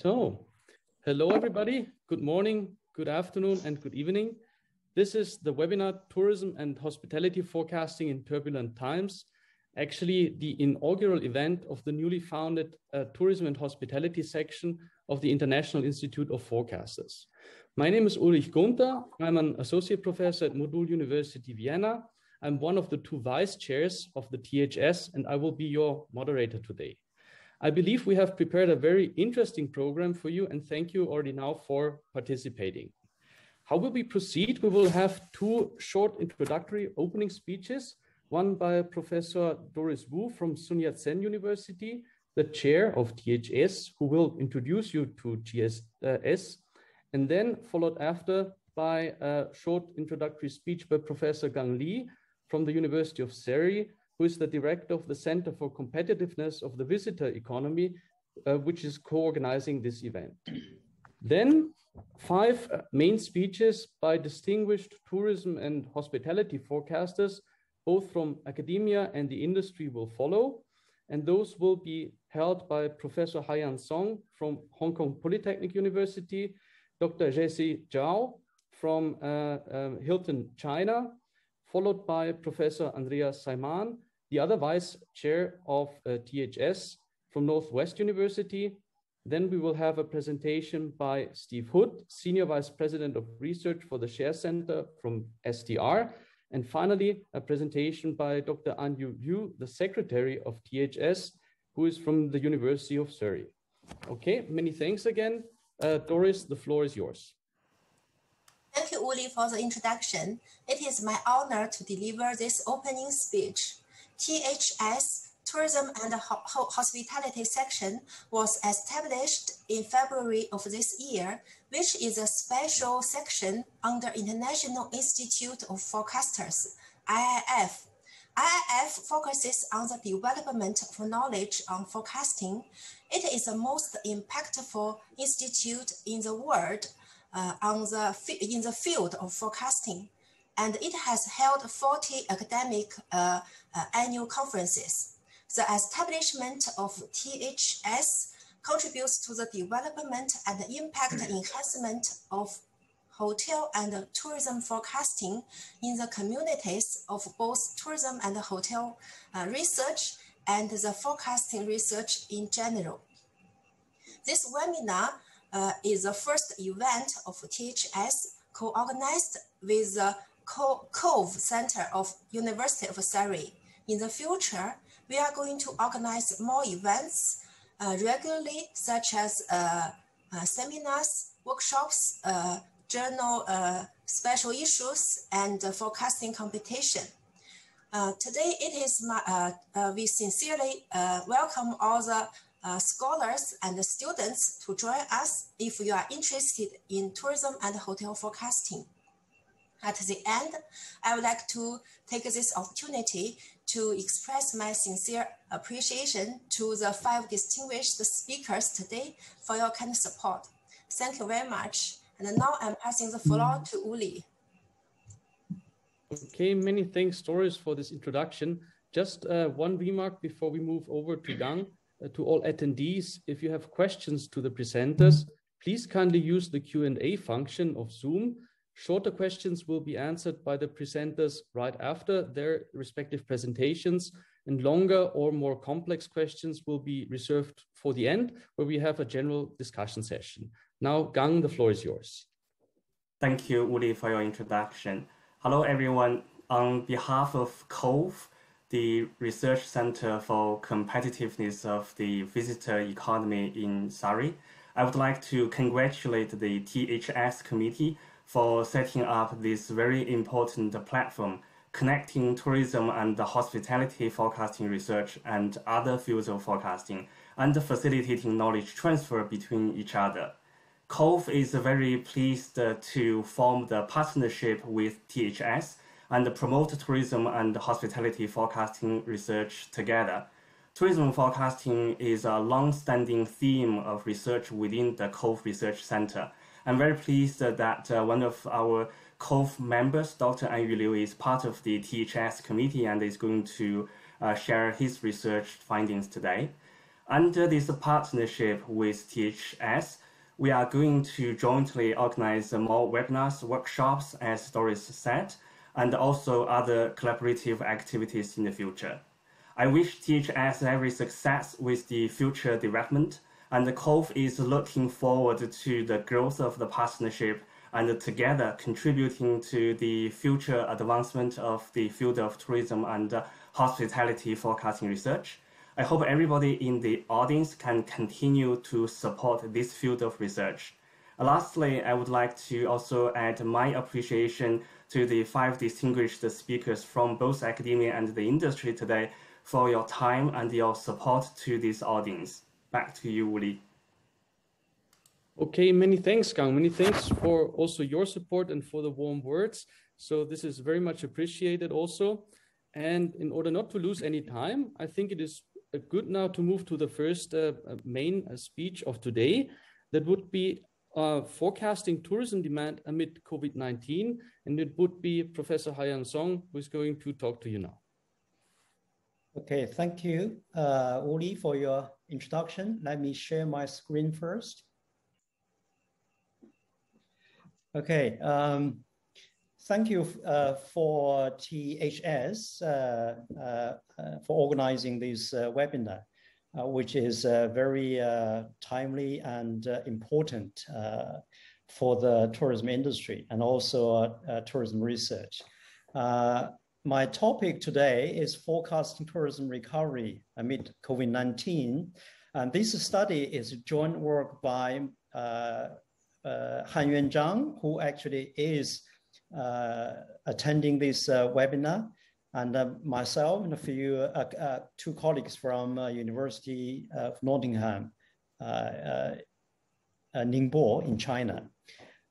So, hello everybody. Good morning, good afternoon, and good evening. This is the webinar Tourism and Hospitality Forecasting in Turbulent Times. Actually, the inaugural event of the newly founded uh, Tourism and Hospitality section of the International Institute of Forecasters. My name is Ulrich Gunter. I'm an associate professor at Modul University Vienna. I'm one of the two vice chairs of the THS, and I will be your moderator today. I believe we have prepared a very interesting program for you and thank you already now for participating. How will we proceed? We will have two short introductory opening speeches, one by Professor Doris Wu from Sun Yat-sen University, the chair of THS, who will introduce you to GSS, and then followed after by a short introductory speech by Professor Gang Li from the University of Surrey, who is the director of the Center for Competitiveness of the Visitor Economy, uh, which is co-organizing this event. then five uh, main speeches by distinguished tourism and hospitality forecasters, both from academia and the industry will follow. And those will be held by Professor Haiyan Song from Hong Kong Polytechnic University, Dr. Jesse Zhao from uh, um, Hilton, China, followed by Professor Andrea Saayman the other vice chair of uh, THS from Northwest University. Then we will have a presentation by Steve Hood, Senior Vice President of Research for the Share Center from STR. And finally, a presentation by Dr. Anyu Liu, the Secretary of THS, who is from the University of Surrey. Okay, many thanks again. Uh, Doris, the floor is yours. Thank you, Uli, for the introduction. It is my honor to deliver this opening speech. THS Tourism and Hospitality section was established in February of this year, which is a special section under International Institute of Forecasters, IIF. IIF focuses on the development of knowledge on forecasting. It is the most impactful institute in the world uh, on the, in the field of forecasting and it has held 40 academic uh, uh, annual conferences. The establishment of THS contributes to the development and impact enhancement of hotel and tourism forecasting in the communities of both tourism and hotel uh, research and the forecasting research in general. This webinar uh, is the first event of THS co-organized with the Cove Center of University of Surrey. In the future, we are going to organize more events uh, regularly, such as uh, uh, seminars, workshops, uh, journal uh, special issues, and forecasting competition. Uh, today, it is my, we sincerely welcome all the scholars and the students to join us if you are interested in tourism and hotel forecasting. At the end, I would like to take this opportunity to express my sincere appreciation to the five distinguished speakers today for your kind support. Thank you very much. And now I'm passing the floor to Uli. Okay, many thanks, Doris, for this introduction. Just uh, one remark before we move over to Gang. Uh, to all attendees, if you have questions to the presenters, please kindly use the Q&A function of Zoom Shorter questions will be answered by the presenters right after their respective presentations, and longer or more complex questions will be reserved for the end, where we have a general discussion session. Now, Gang, the floor is yours. Thank you, Uli, for your introduction. Hello, everyone. On behalf of COVE, the Research Center for Competitiveness of the Visitor Economy in Surrey, I would like to congratulate the THS committee for setting up this very important platform connecting tourism and hospitality forecasting research and other fields of forecasting and facilitating knowledge transfer between each other. COVE is very pleased to form the partnership with THS and promote tourism and hospitality forecasting research together. Tourism forecasting is a long-standing theme of research within the COVE Research Center, I'm very pleased that uh, one of our COVE members, Dr. Anyu Liu, is part of the THS committee and is going to uh, share his research findings today. Under this partnership with THS, we are going to jointly organize more webinars, workshops, as Doris said, and also other collaborative activities in the future. I wish THS every success with the future development, and COVE is looking forward to the growth of the partnership and together contributing to the future advancement of the field of tourism and hospitality forecasting research. I hope everybody in the audience can continue to support this field of research. Lastly, I would like to also add my appreciation to the five distinguished speakers from both academia and the industry today for your time and your support to this audience. Back to you, Uli. Okay, many thanks, Gang. Many thanks for also your support and for the warm words. So this is very much appreciated also. And in order not to lose any time, I think it is good now to move to the first uh, uh, main uh, speech of today. That would be uh, forecasting tourism demand amid COVID-19. And it would be Professor Haiyan Song who is going to talk to you now. Okay, thank you, uh, Uli, for your introduction. Let me share my screen first. Okay, um, thank you uh, for THS uh, uh, uh, for organizing this uh, webinar, which is very timely and important for the tourism industry and also tourism research. My topic today is forecasting tourism recovery amid COVID-19. And this study is a joint work by uh, Han Yuan Zhang, who actually is uh, attending this uh, webinar, and uh, myself and a few two colleagues from University of Nottingham, Ningbo in China.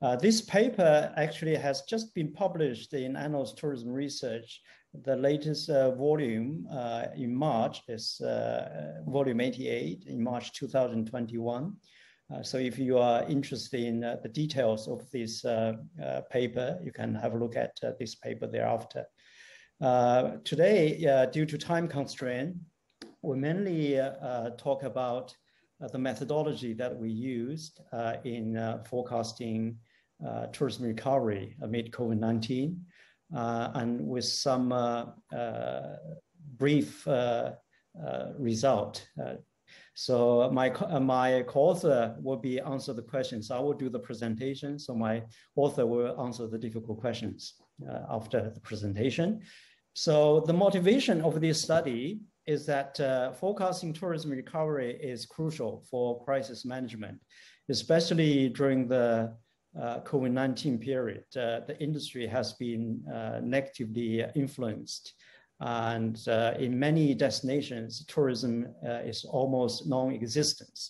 Uh, this paper actually has just been published in Annals Tourism Research. The latest uh, volume uh, in March is volume 88 in March 2021. Uh, so if you are interested in uh, the details of this uh, uh paper, you can have a look at uh, this paper thereafter. Uh, today, due to time constraint, we mainly talk about the methodology that we used in forecasting Uh, tourism recovery amid COVID-19, uh, and with some uh, brief result so my, uh, my co-author will be answer the questions. I will do the presentation. So my author will answer the difficult questions uh, after the presentation. So the motivation of this study is that uh, forecasting tourism recovery is crucial for crisis management, especially during the uh, COVID-19 period. Uh, the industry has been uh, negatively influenced and uh, in many destinations, tourism uh, is almost non-existent.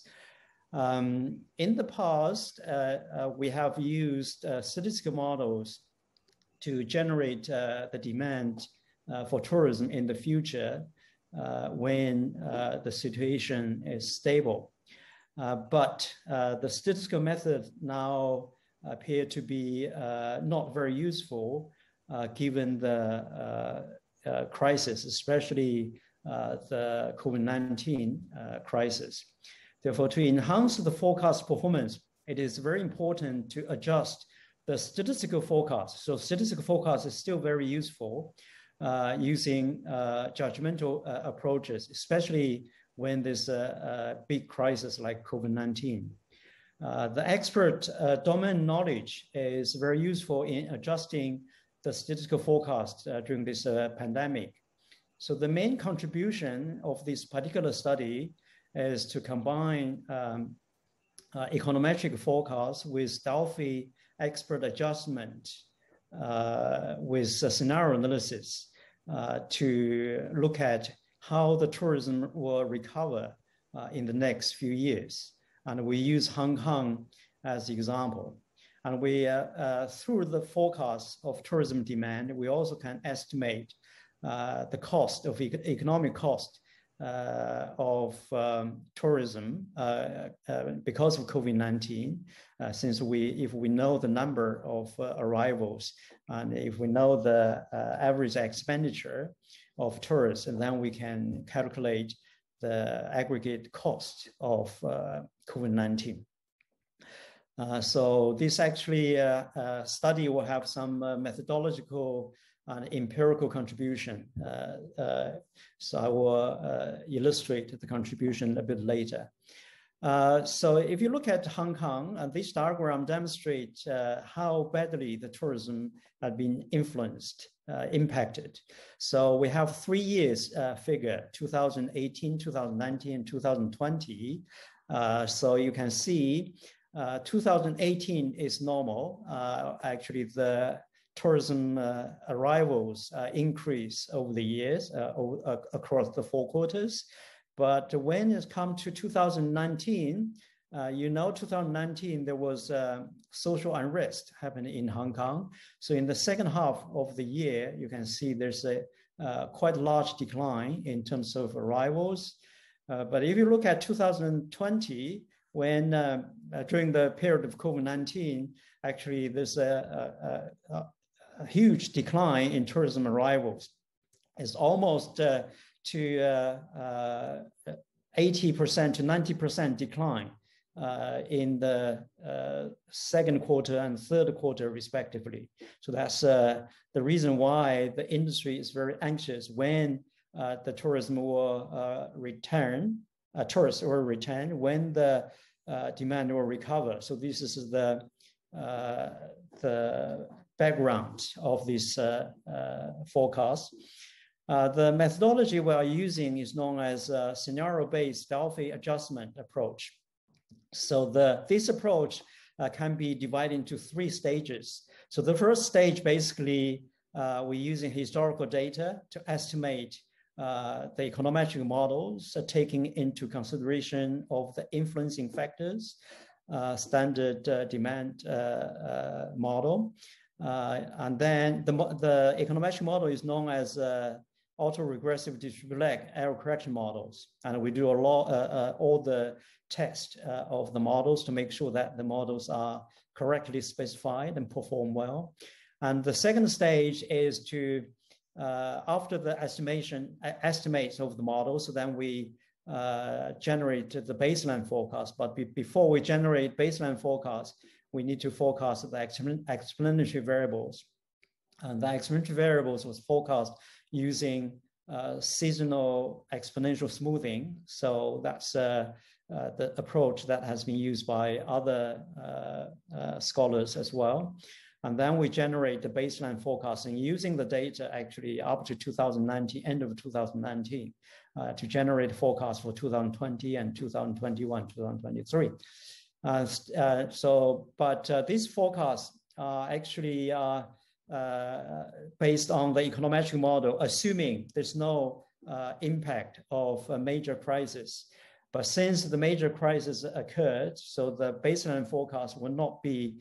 Um, in the past, uh, uh we have used uh, statistical models to generate the demand for tourism in the future when the situation is stable. but the statistical method now appear to be not very useful given the uh, crisis, especially uh, the COVID-19 uh, crisis. Therefore, to enhance the forecast performance, it is very important to adjust the statistical forecast. So statistical forecast is still very useful uh, using uh, judgmental uh, approaches, especially when there's a, a big crisis like COVID-19. The expert domain knowledge is very useful in adjusting the statistical forecast uh, during this uh, pandemic. So the main contribution of this particular study is to combine um, uh, econometric forecast with Delphi expert adjustment uh, with scenario analysis uh, to look at how the tourism will recover uh, in the next few years. And we use Hong Kong as example. And we, uh, uh, through the forecast of tourism demand, we also can estimate uh, the cost of e economic cost uh, of um, tourism uh, uh, because of COVID-19, since we, if we know the number of arrivals and if we know the average expenditure of tourists, then we can calculate the aggregate cost of COVID-19. Uh, so this actually uh, uh, study will have some methodological and empirical contribution. so I will illustrate the contribution a bit later. Uh, so if you look at Hong Kong, uh, this diagram demonstrates uh, how badly the tourism had been influenced, impacted. So we have three years figure, 2018, 2019, and 2020. so you can see uh, 2018 is normal. Uh, actually, the tourism uh, arrivals uh, increase over the years uh, across the four quarters. But when it comes to 2019, you know, 2019 there was social unrest happening in Hong Kong. So in the second half of the year, you can see there's a quite large decline in terms of arrivals. but if you look at 2020, when uh, uh, during the period of COVID-19, actually there's a, a, a, a, huge decline in tourism arrivals. It's almost uh, to 80% uh, uh, to 90% decline uh, in the uh, second quarter and third quarter respectively. So that's uh, the reason why the industry is very anxious when uh, the tourism will return tourists will return when the demand will recover. So this is the the background of this forecast. Uh, the methodology we are using is known as a scenario-based Delphi adjustment approach. So the this approach can be divided into three stages. So the first stage, basically, we're using historical data to estimate uh, the econometric models are taking into consideration of the influencing factors, uh, standard uh, demand uh, uh, model. and then the, the econometric model is known as autoregressive distributed lag error correction models. And we do a lot, all the test of the models to make sure that the models are correctly specified and perform well. And the second stage is to uh, after the estimation estimates of the model, so then we uh, generate the baseline forecast. But be before we generate baseline forecast, we need to forecast the explanatory variables. And the explanatory variables was forecast using uh, seasonal exponential smoothing. So that's uh, uh, the approach that has been used by other uh, scholars as well. And then we generate the baseline forecasting using the data actually up to 2019, end of 2019, uh, to generate forecast for 2020 and 2021, 2023. Uh, uh, so, but uh, these forecasts are actually uh, uh, based on the econometric model, assuming there's no impact of a major crisis. But since the major crisis occurred, so the baseline forecast will not be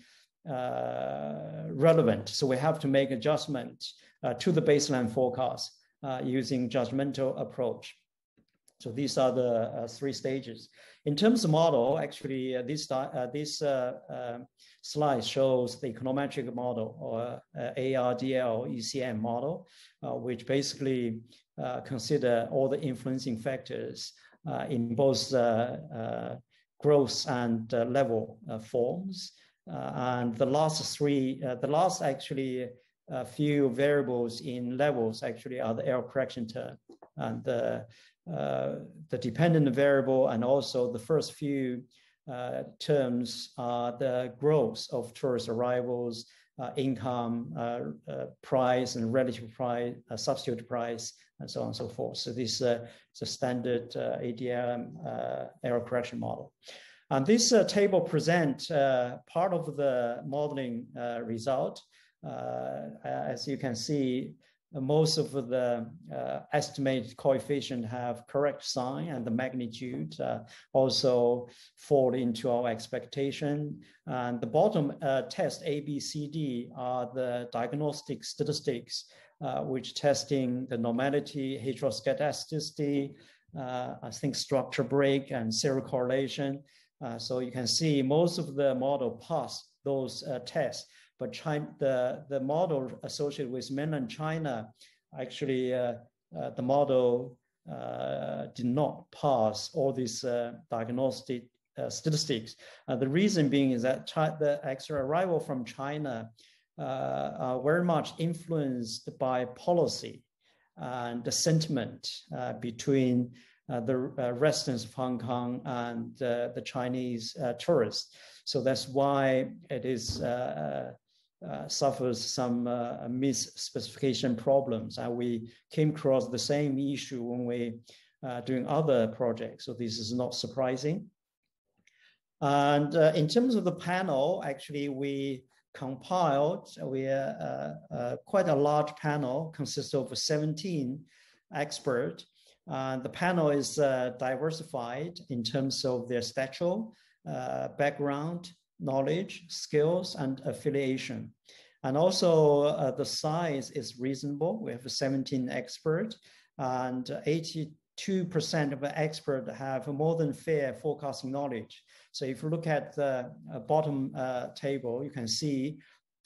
uh, relevant. So we have to make adjustment uh, to the baseline forecast uh, using judgmental approach. So these are the uh, three stages. In terms of model, actually, uh, this, uh, this slide shows the econometric model or ARDL ECM model, which basically consider all the influencing factors in both growth and level forms. Uh, and the last three, uh, the last actually few variables in levels actually are the error correction term and the, uh, the dependent variable and also the first few uh, terms are the growth of tourist arrivals, uh, income, price and relative price, substitute price, and so on and so forth. So this is a standard ADM error correction model. And this uh, table present uh, part of the modeling uh, result. As you can see, most of the uh, estimated coefficient have correct sign and the magnitude uh, also fall into our expectation. And the bottom test A, B, C, D are the diagnostic statistics, which testing the normality, heteroscedasticity, I think structure break and serial correlation. Uh, so you can see most of the model pass those uh, tests, but China, the, the model associated with mainland China, actually uh, uh the model uh, did not pass all these diagnostic statistics. the reason being is that the extra arrival from China are very much influenced by policy and the sentiment between uh, the uh, residents of Hong Kong and uh, the Chinese tourists. So that's why it is suffers some misspecification problems. And we came across the same issue when we doing other projects. So this is not surprising. And uh, in terms of the panel, actually, we compiled, we uh, uh, quite a large panel, consists of 17 experts uh, the panel is uh, diversified in terms of their stature, uh, background, knowledge, skills, and affiliation. And also uh, the size is reasonable. We have 17 experts and 82% of the experts have more than fair forecasting knowledge. So if you look at the uh, bottom uh, table, you can see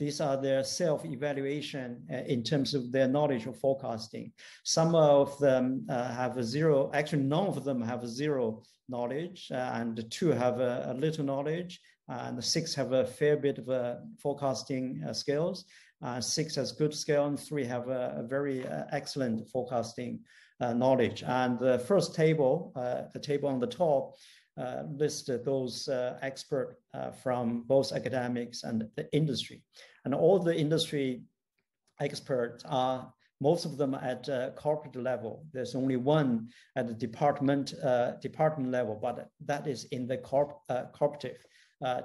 these are their self-evaluation uh, in terms of their knowledge of forecasting. Some of them uh, have a zero, actually none of them have a zero knowledge, uh, and two have a, a, little knowledge, and the six have a fair bit of uh, forecasting uh, skills. Uh, six has good skill, and three have a, a very excellent forecasting knowledge. And the first table, the table on the top, uh, those uh, experts uh, from both academics and the industry. And all the industry experts are, most of them at corporate level. There's only one at the department, department level, but that is in the corp, corporate uh,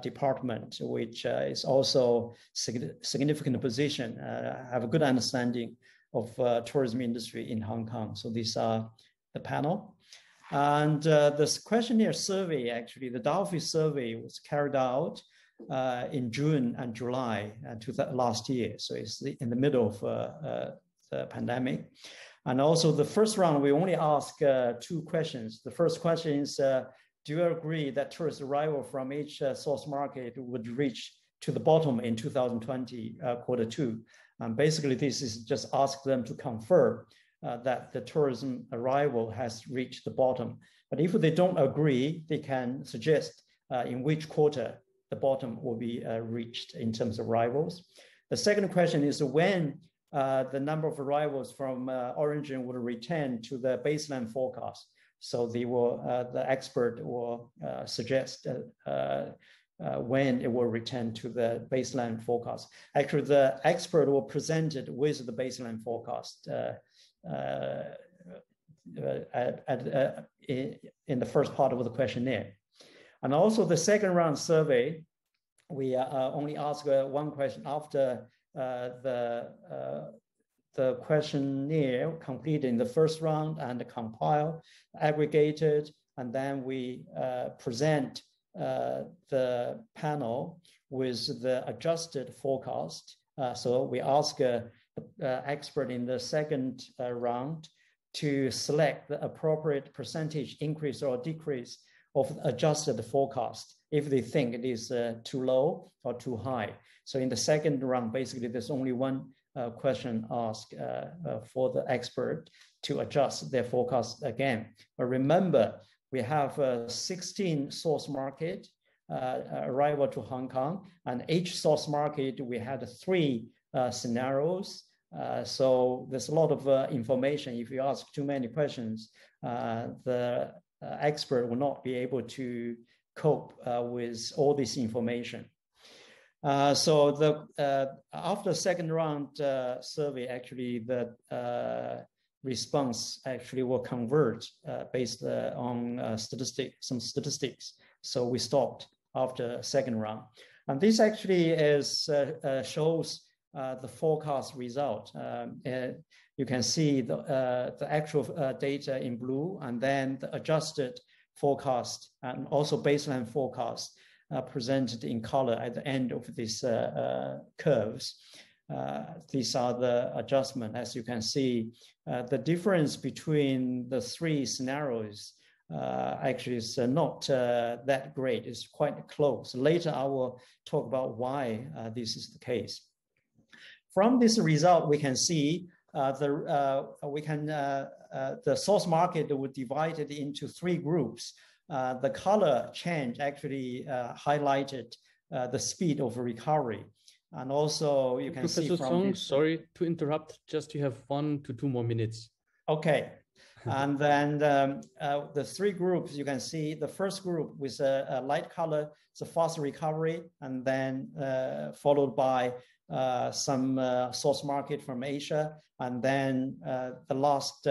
department, which uh, is also significant position, uh, have a good understanding of tourism industry in Hong Kong. So these are the panel. And uh, this questionnaire survey, actually, the Delphi survey was carried out uh, in June and July uh, to last year. So it's the, in the middle of uh, uh, the pandemic. And also the first round, we only ask uh, two questions. The first question is, do you agree that tourist arrival from each source market would reach to the bottom in 2020 quarter two? And basically, this is just ask them to confirm uh, that the tourism arrival has reached the bottom. But if they don't agree, they can suggest uh, in which quarter the bottom will be uh, reached in terms of arrivals. The second question is when uh, the number of arrivals from uh, origin will return to the baseline forecast. So they will, uh, the expert will suggest when it will return to the baseline forecast. Actually, the expert will present it with the baseline forecast uh, at, at, uh, in the first part of the questionnaire. And also the second round survey, we uh, only ask one question after the the questionnaire completed in the first round and compiled, aggregated, and then we uh, present uh, the panel with the adjusted forecast. Uh, so we ask uh, expert in the second uh, round to select the appropriate percentage increase or decrease of adjusted forecast if they think it is uh, too low or too high. So in the second round, basically, there's only one uh, question asked uh, uh, for the expert to adjust their forecast again. But remember, we have 16 source market arrival to Hong Kong, and each source market, we had three scenarios uh, so there's a lot of uh, information. If you ask too many questions, uh, the uh, expert will not be able to cope uh, with all this information. Uh, so the uh, after second round uh, survey, actually the response actually will convert based on statistic some statistics. So we stopped after second round, and this actually is shows uh, the forecast result. Um, you can see the, uh, the actual uh, data in blue and then the adjusted forecast and also baseline forecast presented in color at the end of these curves. Uh, these are the adjustment. As you can see, uh, the difference between the three scenarios uh, actually is not that great. It's quite close. Later, I will talk about why this is the case. From this result, we can see uh, the uh, we can uh, uh, the source market would divide it into three groups. Uh, the color change actually highlighted the speed of recovery, and also you can Professor see from Song, sorry to interrupt. Just you have one to two more minutes. Okay. and then um, uh, the three groups you can see the first group with a, a light color it's a fast recovery and then uh, followed by uh, some uh, source market from Asia, and then uh, the last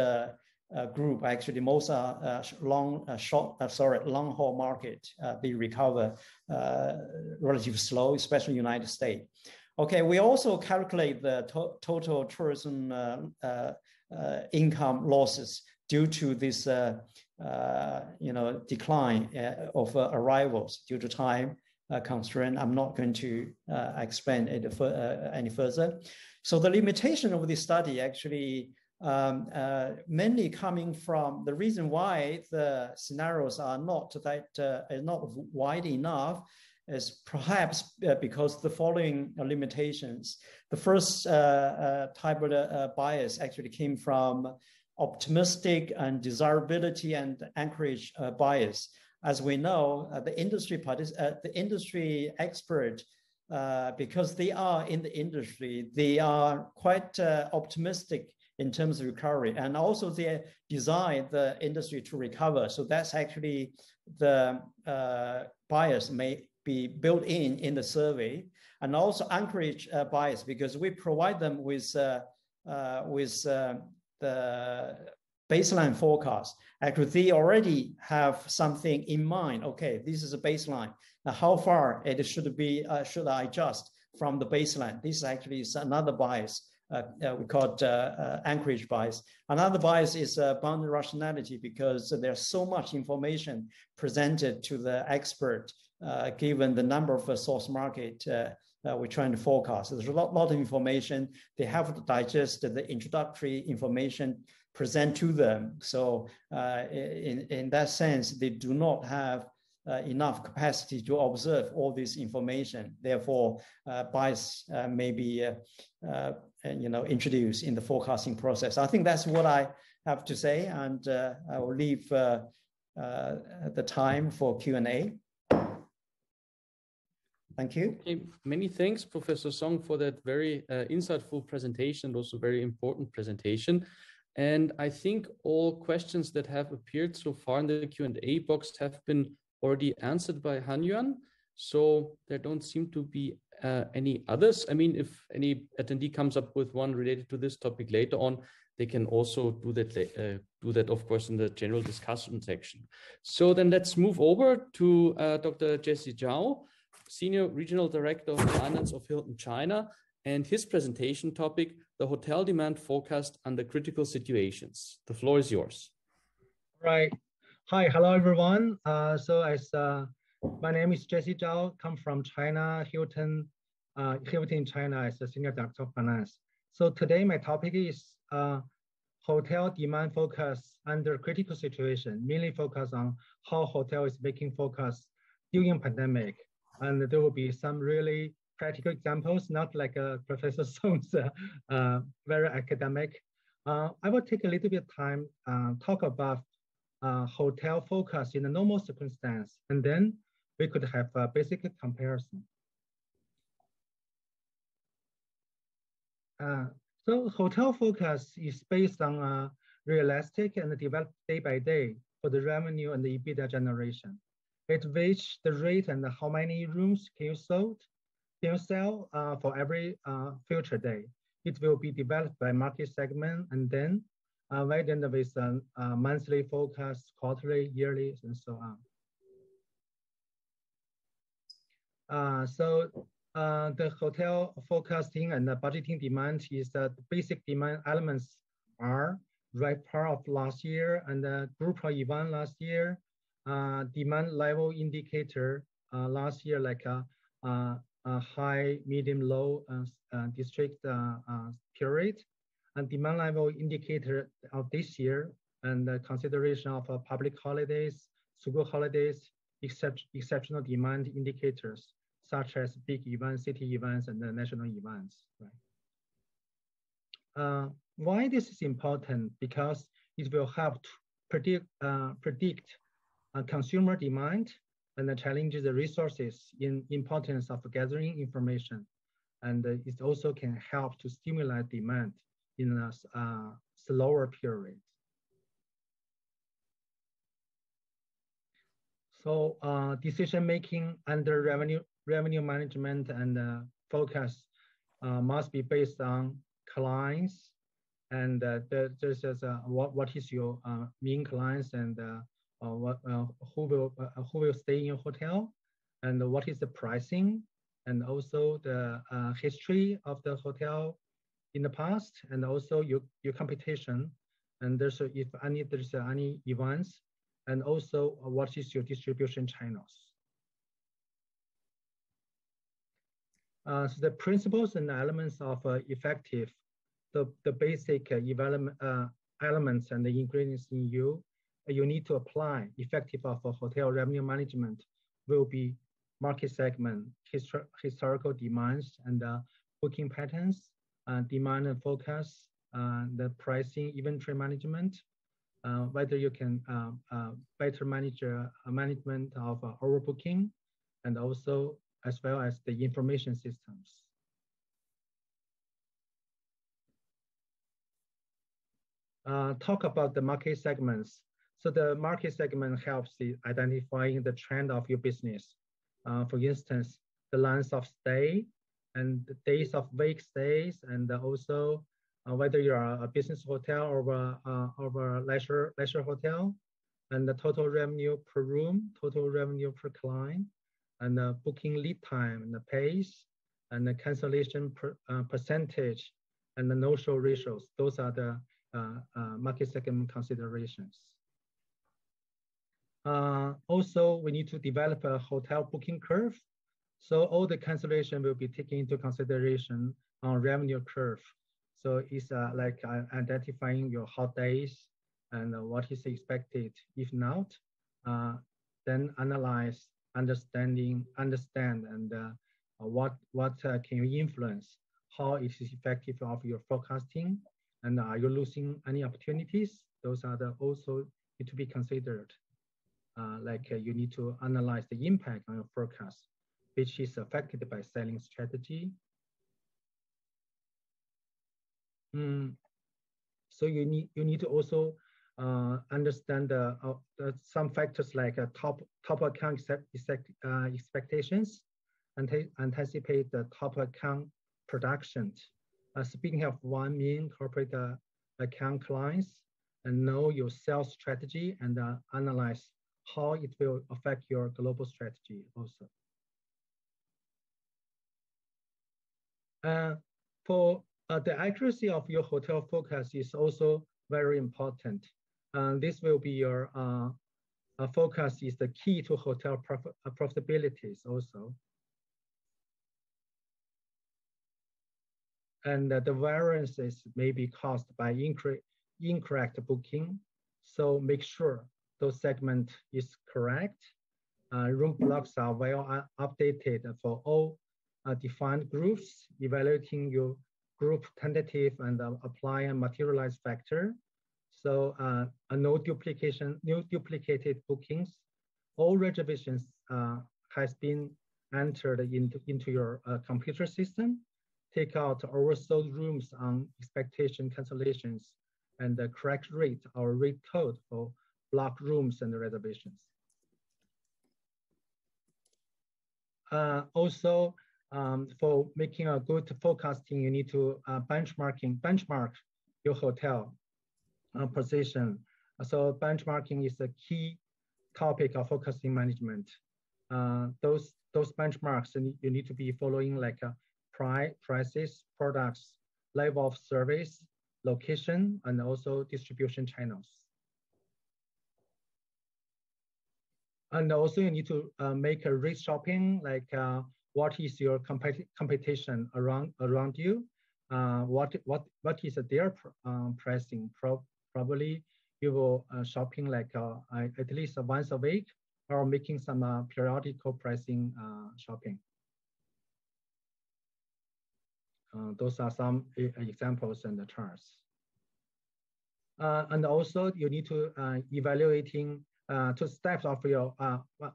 group actually most are long short sorry long haul market they recover relatively slow, especially United States. Okay, we also calculate the to total tourism income losses due to this uh, uh, you know decline uh, of arrivals due to time uh, constraint. I'm not going to uh, explain it for, uh, any further. So the limitation of this study actually um, uh, mainly coming from the reason why the scenarios are not that uh, not wide enough is perhaps uh, because the following limitations. The first type of bias actually came from optimistic and desirability and anchorage bias as we know, uh, the industry partic- uh, the industry expert, uh, because they are in the industry, they are quite uh, optimistic in terms of recovery, and also they design the industry to recover. So that's actually the uh, bias may be built in in the survey, and also Anchorage uh, bias because we provide them with with the baseline forecast. Actually, they already have something in mind. Okay, this is a baseline. Now, how far it should be, uh, should I adjust from the baseline? This actually is another bias. Uh, uh, we call it uh, anchorage bias. Another bias is boundary rationality because there's so much information presented to the expert given the number of source market we're trying to forecast. There's a lot, lot of information. They have to digest the introductory information present to them. So uh, in, in that sense, they do not have uh, enough capacity to observe all this information. Therefore, uh, bias uh, may be uh, uh, you know, introduced in the forecasting process. I think that's what I have to say, and I will leave the time for Q&A. Thank you. Okay, many thanks, Professor Song, for that very insightful presentation, also very important presentation. And I think all questions that have appeared so far in the Q&A box have been already answered by Han Yuan. So there don't seem to be uh, any others. I mean, if any attendee comes up with one related to this topic later on, they can also do that, uh, do that, of course, in the general discussion section. So then let's move over to uh, Dr. Jesse Zhao, Senior Regional Director of Finance of Hilton China, and his presentation topic, the hotel demand forecast under critical situations. The floor is yours. Right. Hi, hello everyone. Uh, so as uh, my name is Jesse Zhao, come from China, Hilton, uh, Hilton China as a senior director of finance. So today my topic is uh, hotel demand focus under critical situation, mainly focus on how hotel is making focus during pandemic. And there will be some really practical examples, not like uh, Professor Song's uh, uh, very academic. I will take a little bit of time talk about uh, hotel focus in a normal circumstance, and then we could have a basic comparison. so hotel focus is based on a realistic and developed day by day for the revenue and the EBITDA generation. It which the rate and how many rooms can you sold can you sell uh, for every uh, future day. It will be developed by market segment and then uh, widened with a, a monthly forecast, quarterly, yearly, and so on. Uh, so uh, the hotel forecasting and the budgeting demand is the basic demand elements are right part of last year and the group of event last year, uh, demand level indicator uh, last year like uh, uh, high, medium, low uh, uh, district uh, period, and demand level indicator of this year, and the consideration of public holidays, school holidays, except, exceptional demand indicators, such as big events, city events, and national events. Right. Uh, why this is important? Because it will help to predict, uh, predict uh, consumer demand and challenges the resources in importance of gathering information. And it also can help to stimulate demand in a uh, slower period. So uh, decision making under revenue revenue management and uh, focus uh, must be based on clients and uh, there's just uh, what what is your mean clients and what who will who will stay in your hotel and what is the pricing and also the history of the hotel in the past and also your your competition and there's if any there's any events and also what is your distribution channels. Uh, so the principles and elements of uh, effective, the, the basic uh, uh elements and the ingredients in you, uh, you need to apply effective of hotel revenue management will be market segment, histor historical demands and uh, booking patterns, demand and focus, the pricing, inventory management, uh, whether you can uh, uh, better manage management of overbooking and also as well as the information systems. Uh, talk about the market segments. So the market segment helps in identifying the trend of your business. Uh, for instance, the length of stay and days of week stays and also uh, whether you're a business hotel or a, or a leisure, leisure hotel, and the total revenue per room, total revenue per client, and the booking lead time and the pace, and the cancellation per, uh, percentage, and the no-show ratios. Those are the uh, uh, market segment considerations. Uh, also, we need to develop a hotel booking curve. So all the cancellation will be taken into consideration on revenue curve. So it's uh, like uh, identifying your hot days and uh, what is expected. If not, uh, then analyze, understanding, understand, and uh, what what uh, can you influence, how it is effective of your forecasting, and are you losing any opportunities? Those are the also need to be considered. like you need to analyze the impact on your forecast, which is affected by selling strategy Mm. So you need you need to also uh, understand the, uh, some factors like uh, top top account expect, uh, expectations, and anticipate the top account production. Uh, speaking of one main corporate uh, account clients, and know your sales strategy and analyze how it will affect your global strategy also. For uh, the accuracy of your hotel forecast is also very important. Uh, this will be your uh, uh focus is the key to hotel prof uh, profitabilities also. And the variances may be caused by incorrect booking. So make sure those segment is correct. Uh, room blocks are well updated for all defined groups, evaluating your group tentative and uh, apply and materialize factor. So uh, no duplication, no duplicated bookings. All reservations uh, has been entered into, into your uh, computer system. Take out oversold rooms on expectation cancellations and the correct rate or rate code for block rooms and reservations. Uh, also, um, for making a good forecasting, you need to uh, benchmarking, benchmark your hotel uh, position. So benchmarking is a key topic of forecasting management. Uh, those those benchmarks you need to be following like price, prices, products, level of service, location, and also distribution channels. And also you need to uh, make a risk shopping like uh, what is your competi competition around around you, uh, what what what is their um, pricing. Pro probably you will uh, shopping like uh, at least once a week or making some uh, periodical pricing uh, shopping. Uh, those are some examples and the charts. and also you need to evaluating two steps of your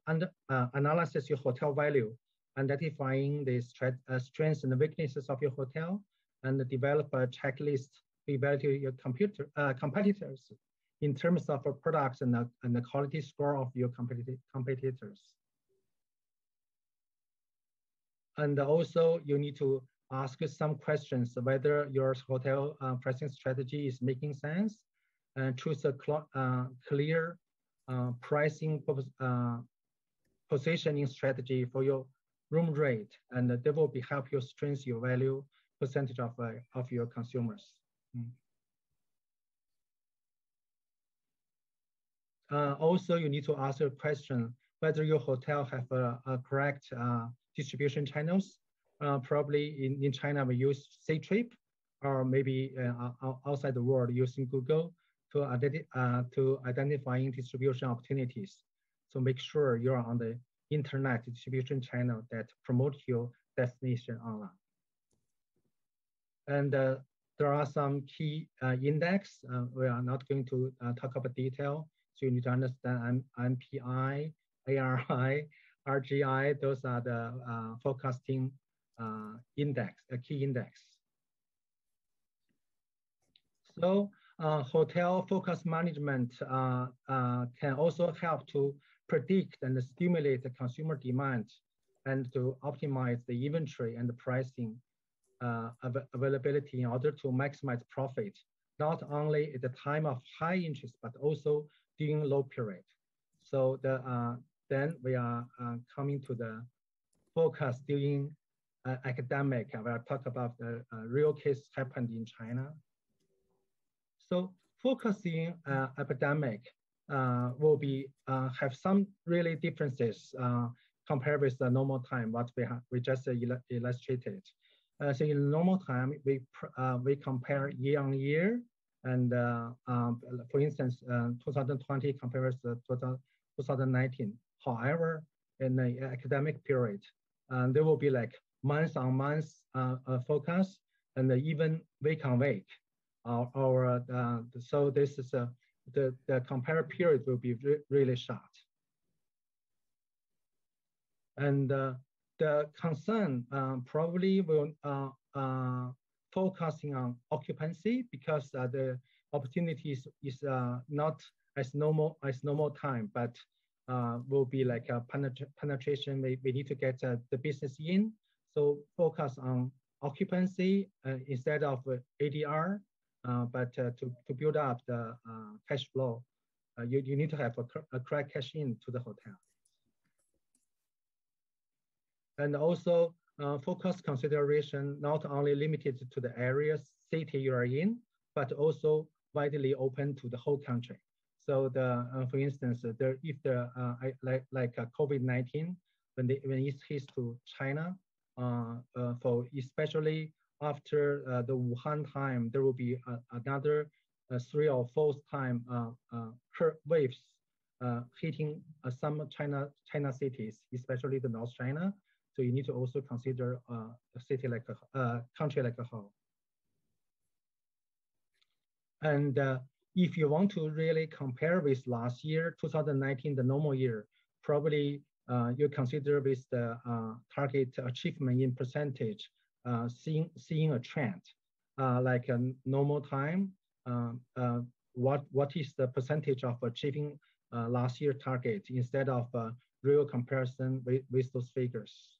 under analysis your hotel value, identifying the strengths and the weaknesses of your hotel, and develop a checklist to evaluate your computer competitors in terms of products and the, and the quality score of your competitors. And also you need to ask some questions whether your hotel uh, pricing strategy is making sense and choose a uh, clear uh, pricing uh, positioning strategy for your room rate and that will be help you strengthen your value percentage of, uh, of your consumers. Mm. Uh, also, you need to ask a question whether your hotel have a, a correct uh, distribution channels. Uh, probably in, in China, we use Ctrip, or maybe uh, outside the world using Google to, identi uh, to identifying distribution opportunities. So make sure you're on the internet distribution channel that promote your destination online. And uh, there are some key uh, index. we are not going to talk about detail, so you need to understand MPI, ARI, RGI, those are the uh, forecasting uh, index, a key index. So uh, hotel focus management uh, uh, can also help to predict and stimulate the consumer demand and to optimize the inventory and the pricing uh, av availability in order to maximize profit, not only at the time of high interest, but also during low period. So the, uh, then we are uh, coming to the focus during uh, academic. I will talk about the uh, real case happened in China. So focusing uh, epidemic will be have some really differences compared with the normal time, what we have we just illustrated. so in normal time, we we compare year on year and uh, um, for instance, uh, 2020 compares to 2019. However, in the academic period, uh, there will be like month on months month focus and even week on week. Our, so this is a, the, the compare period will be re really short. And uh, the concern uh, probably will uh, focusing on occupancy because uh, the opportunities is uh, not as normal as normal time, but uh, will be like a penetra penetration. We, we need to get uh, the business in. So focus on occupancy uh, instead of ADR, uh, but to, to build up the cash flow, you, you need to have a, a correct cash in to the hotel. And also uh, focus consideration not only limited to the area city you are in, but also widely open to the whole country. So the, uh, for instance, there, if the uh, like like uh, COVID-19 when they, when it hits to China, uh, uh, for especially after the Wuhan time, there will be another three or four time waves hitting some China China cities, especially the North China. So you need to also consider uh, a city like a uh, country like a whole. And uh, if you want to really compare with last year, 2019, the normal year, probably uh, you consider with the uh, target achievement in percentage, uh, seeing, seeing a trend, like a normal time, um, what, what is the percentage of achieving last year target instead of real comparison with, with those figures.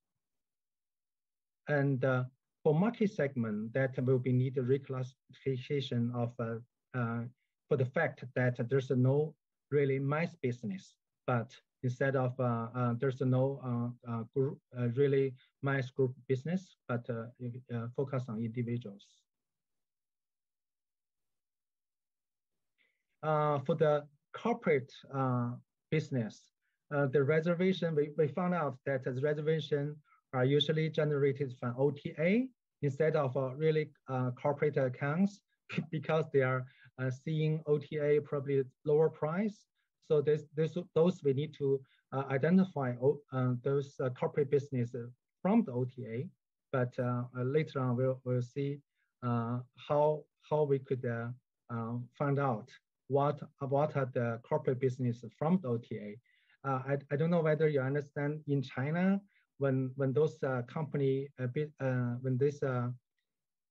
And uh, for market segment, that will be need reclassification of uh, uh, for the fact that there's no really mass business, but instead of uh, uh, there's no uh, group, really mass group business, but focus on individuals. for the corporate business, the reservation, we, we found out that the reservation are usually generated from OTA instead of uh, really uh, corporate accounts because they are uh, seeing OTA probably lower price. So this, this, those we need to uh, identify uh, those uh, corporate business from the OTA. But later on, we'll, we'll see how, how we could uh, find out what, what are the corporate business from the OTA. Uh, I, I don't know whether you understand in China, when, when those uh, company, uh, uh, when these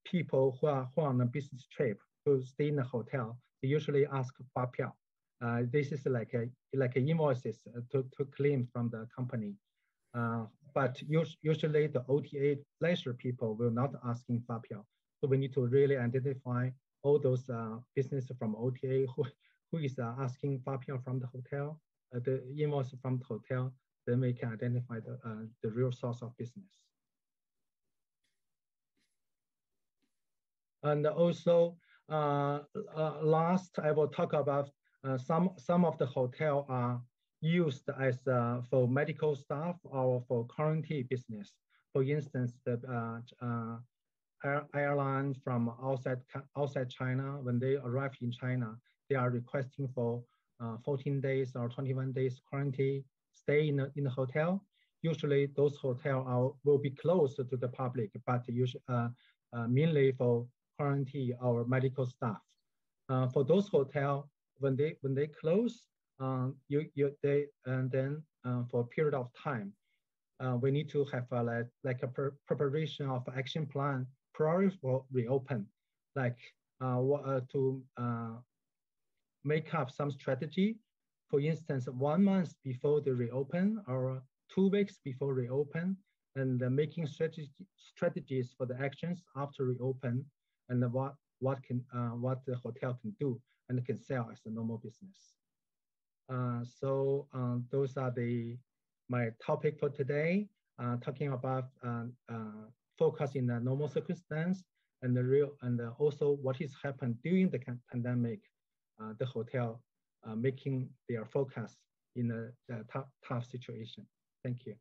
people who are, who are on a business trip to stay in a hotel, they usually ask fapiao. Uh, this is like a like a invoices to, to claim from the company. Uh, but usually the OTA leisure people will not asking fapiao. So we need to really identify all those uh, business from OTA who, who is uh, asking fapiao from the hotel, uh, the invoice from the hotel, then we can identify the, uh, the real source of business. And also, uh, uh, last, I will talk about uh, some, some of the hotel are used as for medical staff or for quarantine business. For instance, the air, airline from outside, outside China, when they arrive in China, they are requesting for 14 days or 21 days quarantine stay in a, in a hotel. Usually those hotels are, will be closed to the public, but usually, uh, uh, mainly for quarantine or medical staff. Uh, for those hotels, when they when they close, um, you you they and then uh, for a period of time, uh, we need to have a, like like a pre preparation of action plan prior for reopen, like uh, what, uh, to uh, make up some strategy. For instance, one month before the reopen or two weeks before reopen, and making strategy, strategies for the actions after reopen and what what can what the hotel can do and can sell as a normal business. Uh, so um, those are the my topic for today, uh, talking about uh, uh, focus in the normal circumstance and the real and also what is happened during the pandemic, uh, the hotel making their focus in a, a tough, tough situation. Thank you.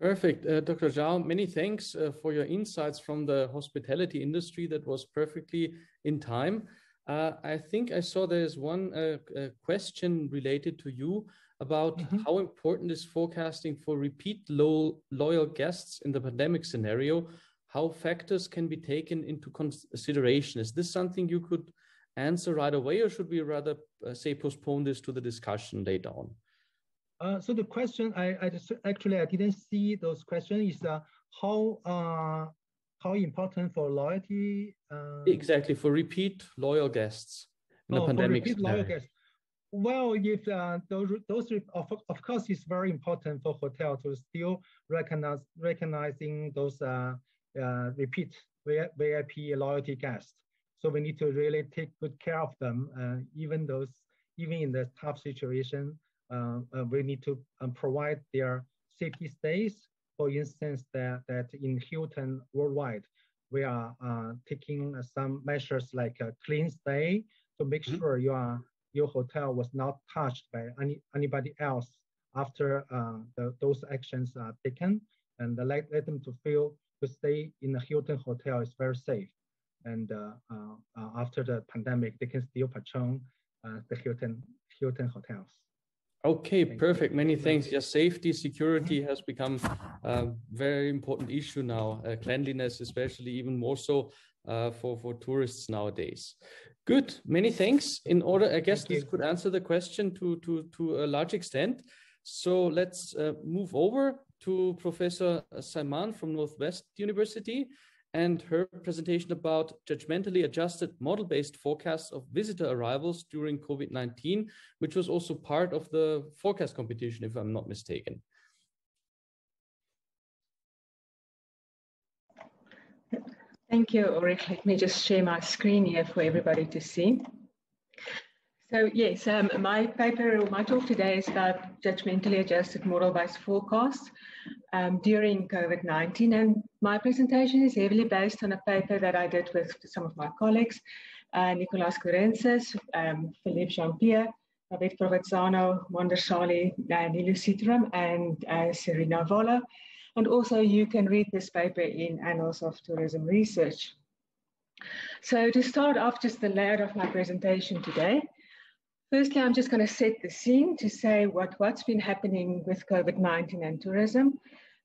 Perfect. Uh, Dr. Zhao, many thanks uh, for your insights from the hospitality industry. That was perfectly in time. Uh, I think I saw there's one uh, question related to you about mm -hmm. how important is forecasting for repeat low, loyal guests in the pandemic scenario. How factors can be taken into consideration? Is this something you could answer right away, or should we rather uh, say postpone this to the discussion later on? Uh, so the question I, I just, actually I didn't see those questions is uh, how uh, how important for loyalty? Uh, exactly for repeat loyal guests in oh, pandemic. repeat loyal guests. Well, if uh, those those of, of course it's very important for hotel to still recognize recognizing those uh, uh, repeat VIP loyalty guests. So we need to really take good care of them, uh, even those even in the tough situation. Uh, uh, we need to um, provide their safety stays. For instance, that, that in Hilton worldwide, we are uh, taking some measures like a clean stay to make mm -hmm. sure your, your hotel was not touched by any, anybody else after uh, the, those actions are taken and let, let them to feel to stay in the Hilton hotel is very safe. And uh, uh, after the pandemic, they can still patrol the Hilton, Hilton hotels. Okay, perfect. Many thanks. Yes, safety, security has become a very important issue now. Uh, cleanliness, especially even more so uh, for, for tourists nowadays. Good. Many thanks. In order, I guess this could answer the question to, to, to a large extent. So let's uh, move over to Professor Saayman from Northwest University and her presentation about judgmentally adjusted model-based forecasts of visitor arrivals during COVID-19, which was also part of the forecast competition, if I'm not mistaken. Thank you, Ulrich. Let me just share my screen here for everybody to see. So yes, um, my paper or my talk today is about judgmentally adjusted model-based forecasts um, during COVID-19. And my presentation is heavily based on a paper that I did with some of my colleagues, uh, Nicolas Kourentzes, um, Philippe Jean-Pierre, David Provenzano, Wander Sahli, uh, Seetaram, and uh, Serena Volo. And also you can read this paper in Annals of Tourism Research. So to start off, just the layout of my presentation today. Firstly, I'm just going to set the scene to say what, what's been happening with COVID-19 and tourism.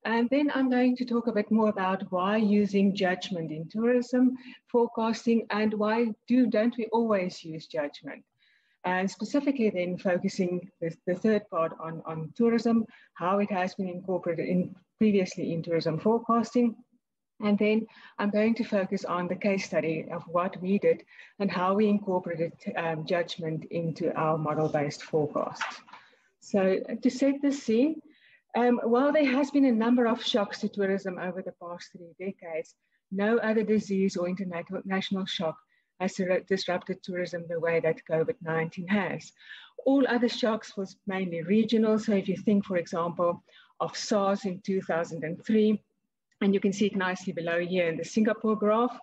And then I'm going to talk a bit more about why using judgment in tourism forecasting and why do, don't we always use judgment? And specifically then focusing the, the third part on, on tourism, how it has been incorporated in previously in tourism forecasting. And then I'm going to focus on the case study of what we did and how we incorporated um, judgment into our model-based forecast. So to set the scene, um, while there has been a number of shocks to tourism over the past three decades, no other disease or international shock has disrupted tourism the way that COVID-19 has. All other shocks was mainly regional. So if you think, for example, of SARS in 2003, and you can see it nicely below here in the Singapore graph,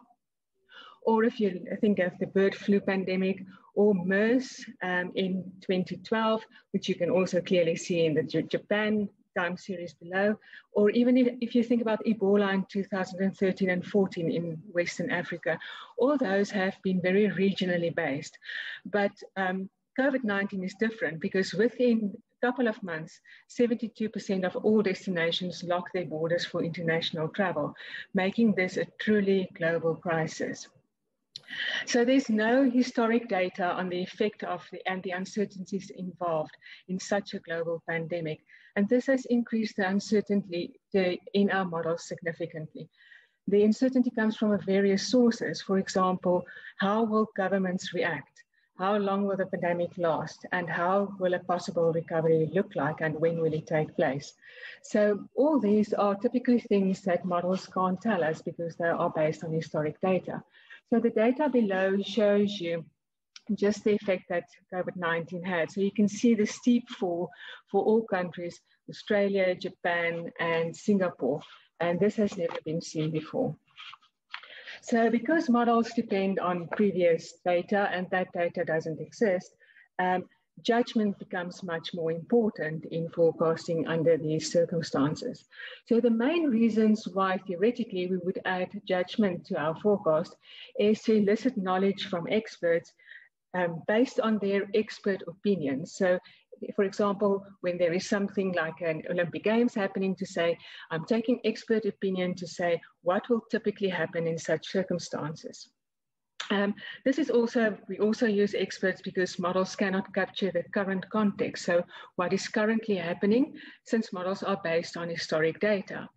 or if you think of the bird flu pandemic or MERS um, in 2012, which you can also clearly see in the Japan time series below, or even if, if you think about Ebola in 2013 and 14 in Western Africa, all those have been very regionally based. But um, COVID-19 is different because within couple of months, 72% of all destinations lock their borders for international travel, making this a truly global crisis. So there's no historic data on the effect of the, and the uncertainties involved in such a global pandemic. And this has increased the uncertainty in our models significantly. The uncertainty comes from various sources. For example, how will governments react? How long will the pandemic last? And how will a possible recovery look like? And when will it take place? So all these are typically things that models can't tell us because they are based on historic data. So the data below shows you just the effect that COVID-19 had. So you can see the steep fall for all countries, Australia, Japan, and Singapore. And this has never been seen before. So because models depend on previous data and that data doesn't exist, um, judgment becomes much more important in forecasting under these circumstances. So the main reasons why theoretically we would add judgment to our forecast is to elicit knowledge from experts um, based on their expert opinions. So for example, when there is something like an Olympic Games happening to say, I'm taking expert opinion to say what will typically happen in such circumstances. Um, this is also, we also use experts because models cannot capture the current context. So what is currently happening since models are based on historic data.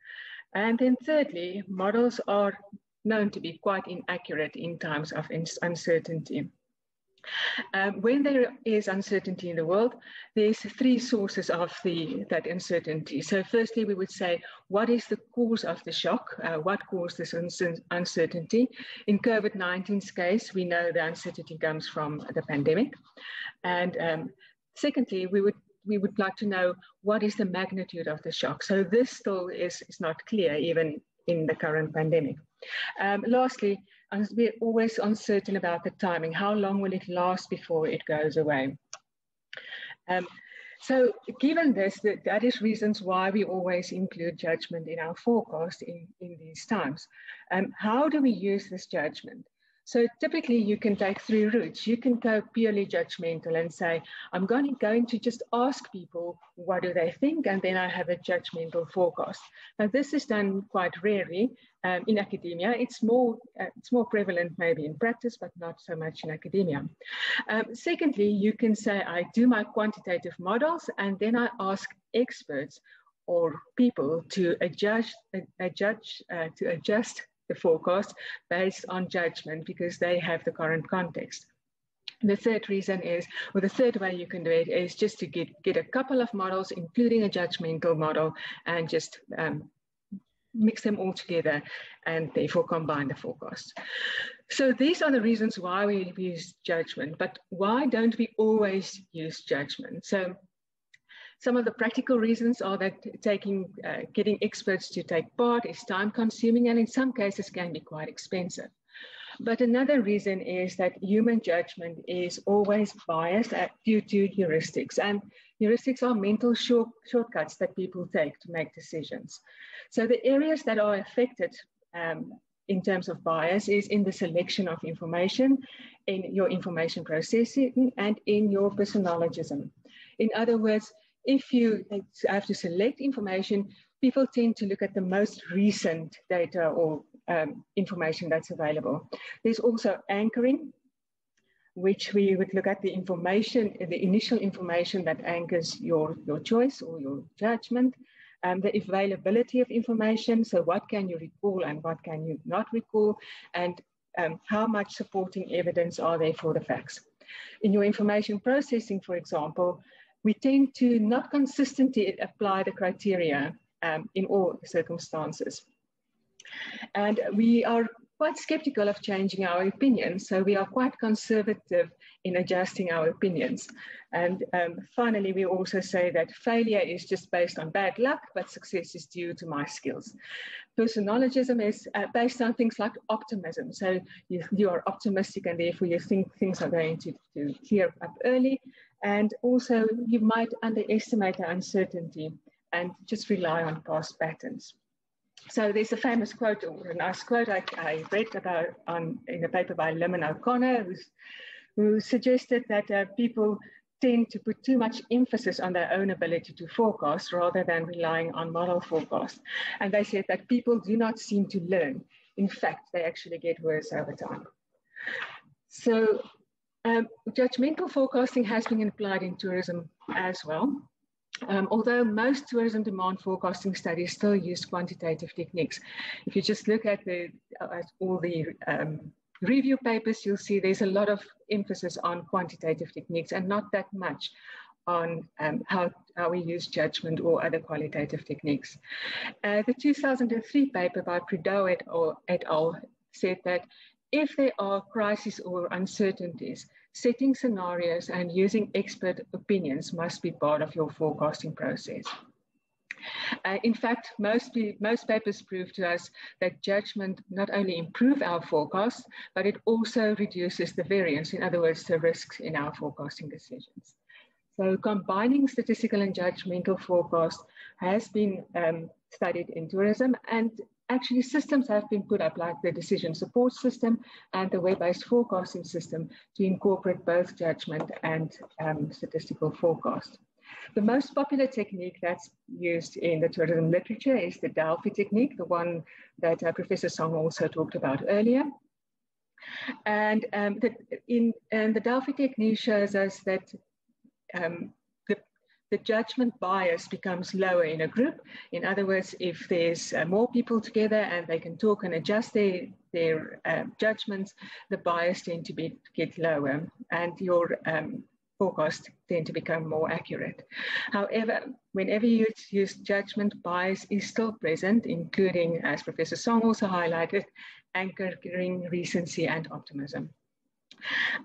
And then thirdly, models are known to be quite inaccurate in times of uncertainty. Um, when there is uncertainty in the world, there's three sources of the, that uncertainty. So firstly, we would say, what is the cause of the shock? Uh, what caused this uncertainty? In COVID-19's case, we know the uncertainty comes from the pandemic. And um, secondly, we would we would like to know what is the magnitude of the shock. So this still is, is not clear even in the current pandemic. Um, lastly, and we're always uncertain about the timing. How long will it last before it goes away? Um, so given this, that, that is reasons why we always include judgment in our forecast in, in these times. Um, how do we use this judgment? So typically you can take three routes. You can go purely judgmental and say, I'm going, going to just ask people, what do they think? And then I have a judgmental forecast. Now this is done quite rarely um, in academia. It's more, uh, it's more prevalent maybe in practice, but not so much in academia. Um, secondly, you can say, I do my quantitative models and then I ask experts or people to adjust, uh, adjust, uh, to adjust the forecast based on judgment because they have the current context. The third reason is, or the third way you can do it is just to get, get a couple of models, including a judgmental model, and just um, mix them all together and therefore combine the forecast. So these are the reasons why we use judgment, but why don't we always use judgment? So some of the practical reasons are that taking, uh, getting experts to take part is time consuming and in some cases can be quite expensive. But another reason is that human judgment is always biased due to heuristics. And heuristics are mental short, shortcuts that people take to make decisions. So the areas that are affected um, in terms of bias is in the selection of information, in your information processing, and in your personologism. In other words, if you have to select information, people tend to look at the most recent data or um, information that's available. There's also anchoring, which we would look at the information, the initial information that anchors your, your choice or your judgment, um, the availability of information. So what can you recall and what can you not recall? And um, how much supporting evidence are there for the facts? In your information processing, for example, we tend to not consistently apply the criteria um, in all circumstances. And we are quite skeptical of changing our opinions. So we are quite conservative in adjusting our opinions. And um, finally, we also say that failure is just based on bad luck, but success is due to my skills. Personologism is uh, based on things like optimism. So you, you are optimistic and therefore you think things are going to, to clear up early. And also you might underestimate the uncertainty and just rely on past patterns. So there's a famous quote, or a nice quote I, I read about on, in a paper by Lim and O'Connor, who suggested that uh, people tend to put too much emphasis on their own ability to forecast rather than relying on model forecasts. And they said that people do not seem to learn. In fact, they actually get worse over time. So um, judgmental forecasting has been applied in tourism as well. Um, although most tourism demand forecasting studies still use quantitative techniques, if you just look at, the, at all the um, review papers, you'll see there's a lot of emphasis on quantitative techniques and not that much on um, how, how we use judgment or other qualitative techniques. Uh, the 2003 paper by Prideaux et, et al. said that if there are crises or uncertainties, setting scenarios and using expert opinions must be part of your forecasting process. Uh, in fact, most, most papers prove to us that judgment not only improve our forecast, but it also reduces the variance, in other words, the risks in our forecasting decisions. So combining statistical and judgmental forecast has been um, studied in tourism and actually systems have been put up like the decision support system and the web-based forecasting system to incorporate both judgment and um, statistical forecast. The most popular technique that's used in the tourism literature is the Delphi technique, the one that uh, Professor Song also talked about earlier. And, um, the, in, and the Delphi technique shows us that um, the judgment bias becomes lower in a group. In other words, if there's uh, more people together and they can talk and adjust their, their uh, judgments, the bias tend to be, get lower and your um, forecast tend to become more accurate. However, whenever you use judgment, bias is still present, including, as Professor Song also highlighted, anchoring recency and optimism.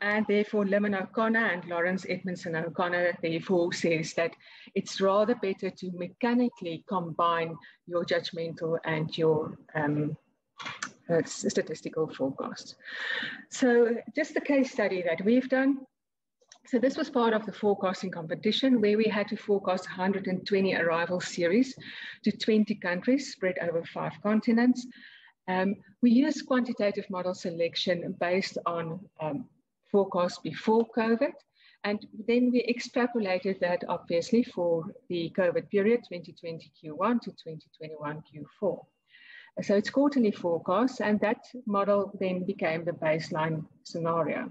And therefore, Lim and O'Connor and Lawrence Edmundson O'Connor therefore says that it's rather better to mechanically combine your judgmental and your um, uh, statistical forecast. So just the case study that we've done. So this was part of the forecasting competition where we had to forecast 120 arrival series to 20 countries spread over five continents. Um, we use quantitative model selection based on um, forecast before COVID. And then we extrapolated that obviously for the COVID period, 2020 Q1 to 2021 Q4. So it's quarterly forecasts, and that model then became the baseline scenario.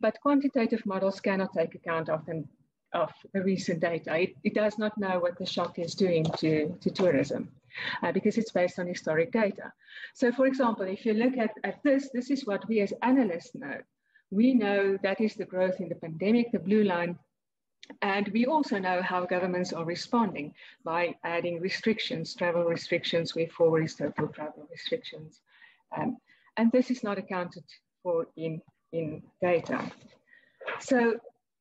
But quantitative models cannot take account of, them, of the recent data. It, it, does not know what the shock is doing to, to tourism uh, because it's based on historic data. So for example, if you look at, at this, this is what we as analysts know. We know that is the growth in the pandemic, the blue line. And we also know how governments are responding by adding restrictions, travel restrictions, where four is total travel restrictions. Um, and this is not accounted for in, in data. So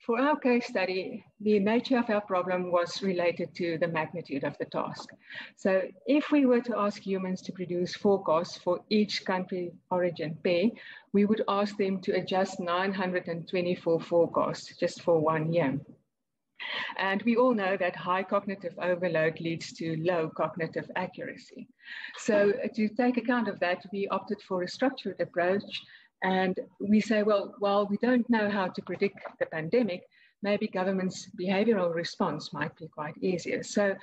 for our case study, the nature of our problem was related to the magnitude of the task. So if we were to ask humans to produce forecasts for each country origin pair, we would ask them to adjust 924 forecasts just for one year. And we all know that high cognitive overload leads to low cognitive accuracy. So to take account of that, we opted for a structured approach and we say, well, while we don't know how to predict the pandemic, maybe government's behavioral response might be quite easier. So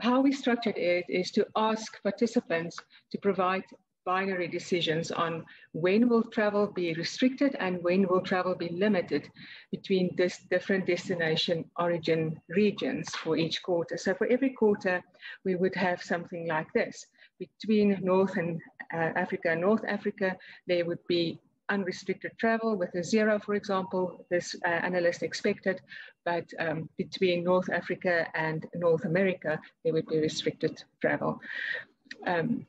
how we structured it is to ask participants to provide binary decisions on when will travel be restricted and when will travel be limited between this different destination origin regions for each quarter. So for every quarter, we would have something like this. Between North and uh, Africa and North Africa, there would be unrestricted travel with a zero, for example, this uh, analyst expected, but um, between North Africa and North America, there would be restricted travel. Um,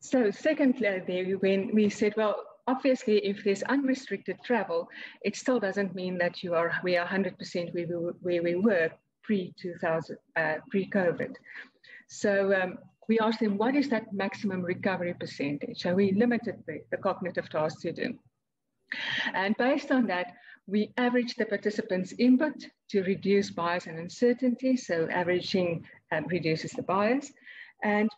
so secondly, when we said, well, obviously, if there's unrestricted travel, it still doesn't mean that you are we are 100% where we, where we were pre-2000, uh, pre-COVID. So um, we asked them, what is that maximum recovery percentage? So we limited the, the cognitive task to do. And based on that, we averaged the participants' input to reduce bias and uncertainty. So averaging um, reduces the bias. And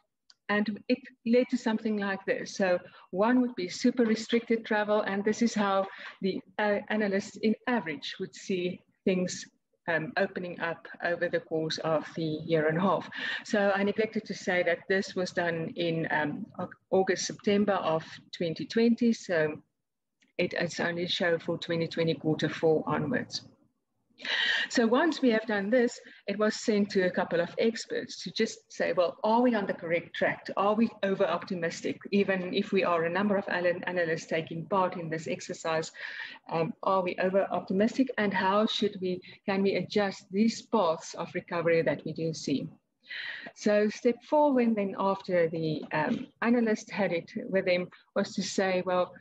and it led to something like this. So one would be super restricted travel, and this is how the uh, analysts in average would see things um, opening up over the course of the year and a half. So I neglected to say that this was done in um, August, September of 2020. So it, it's only show for 2020 quarter four onwards. So once we have done this, it was sent to a couple of experts to just say, well, are we on the correct track? Are we over optimistic? Even if we are a number of analysts taking part in this exercise, um, are we over optimistic? And how should we, can we adjust these paths of recovery that we do see? So step four, when then after the um, analyst had it with him, was to say, well,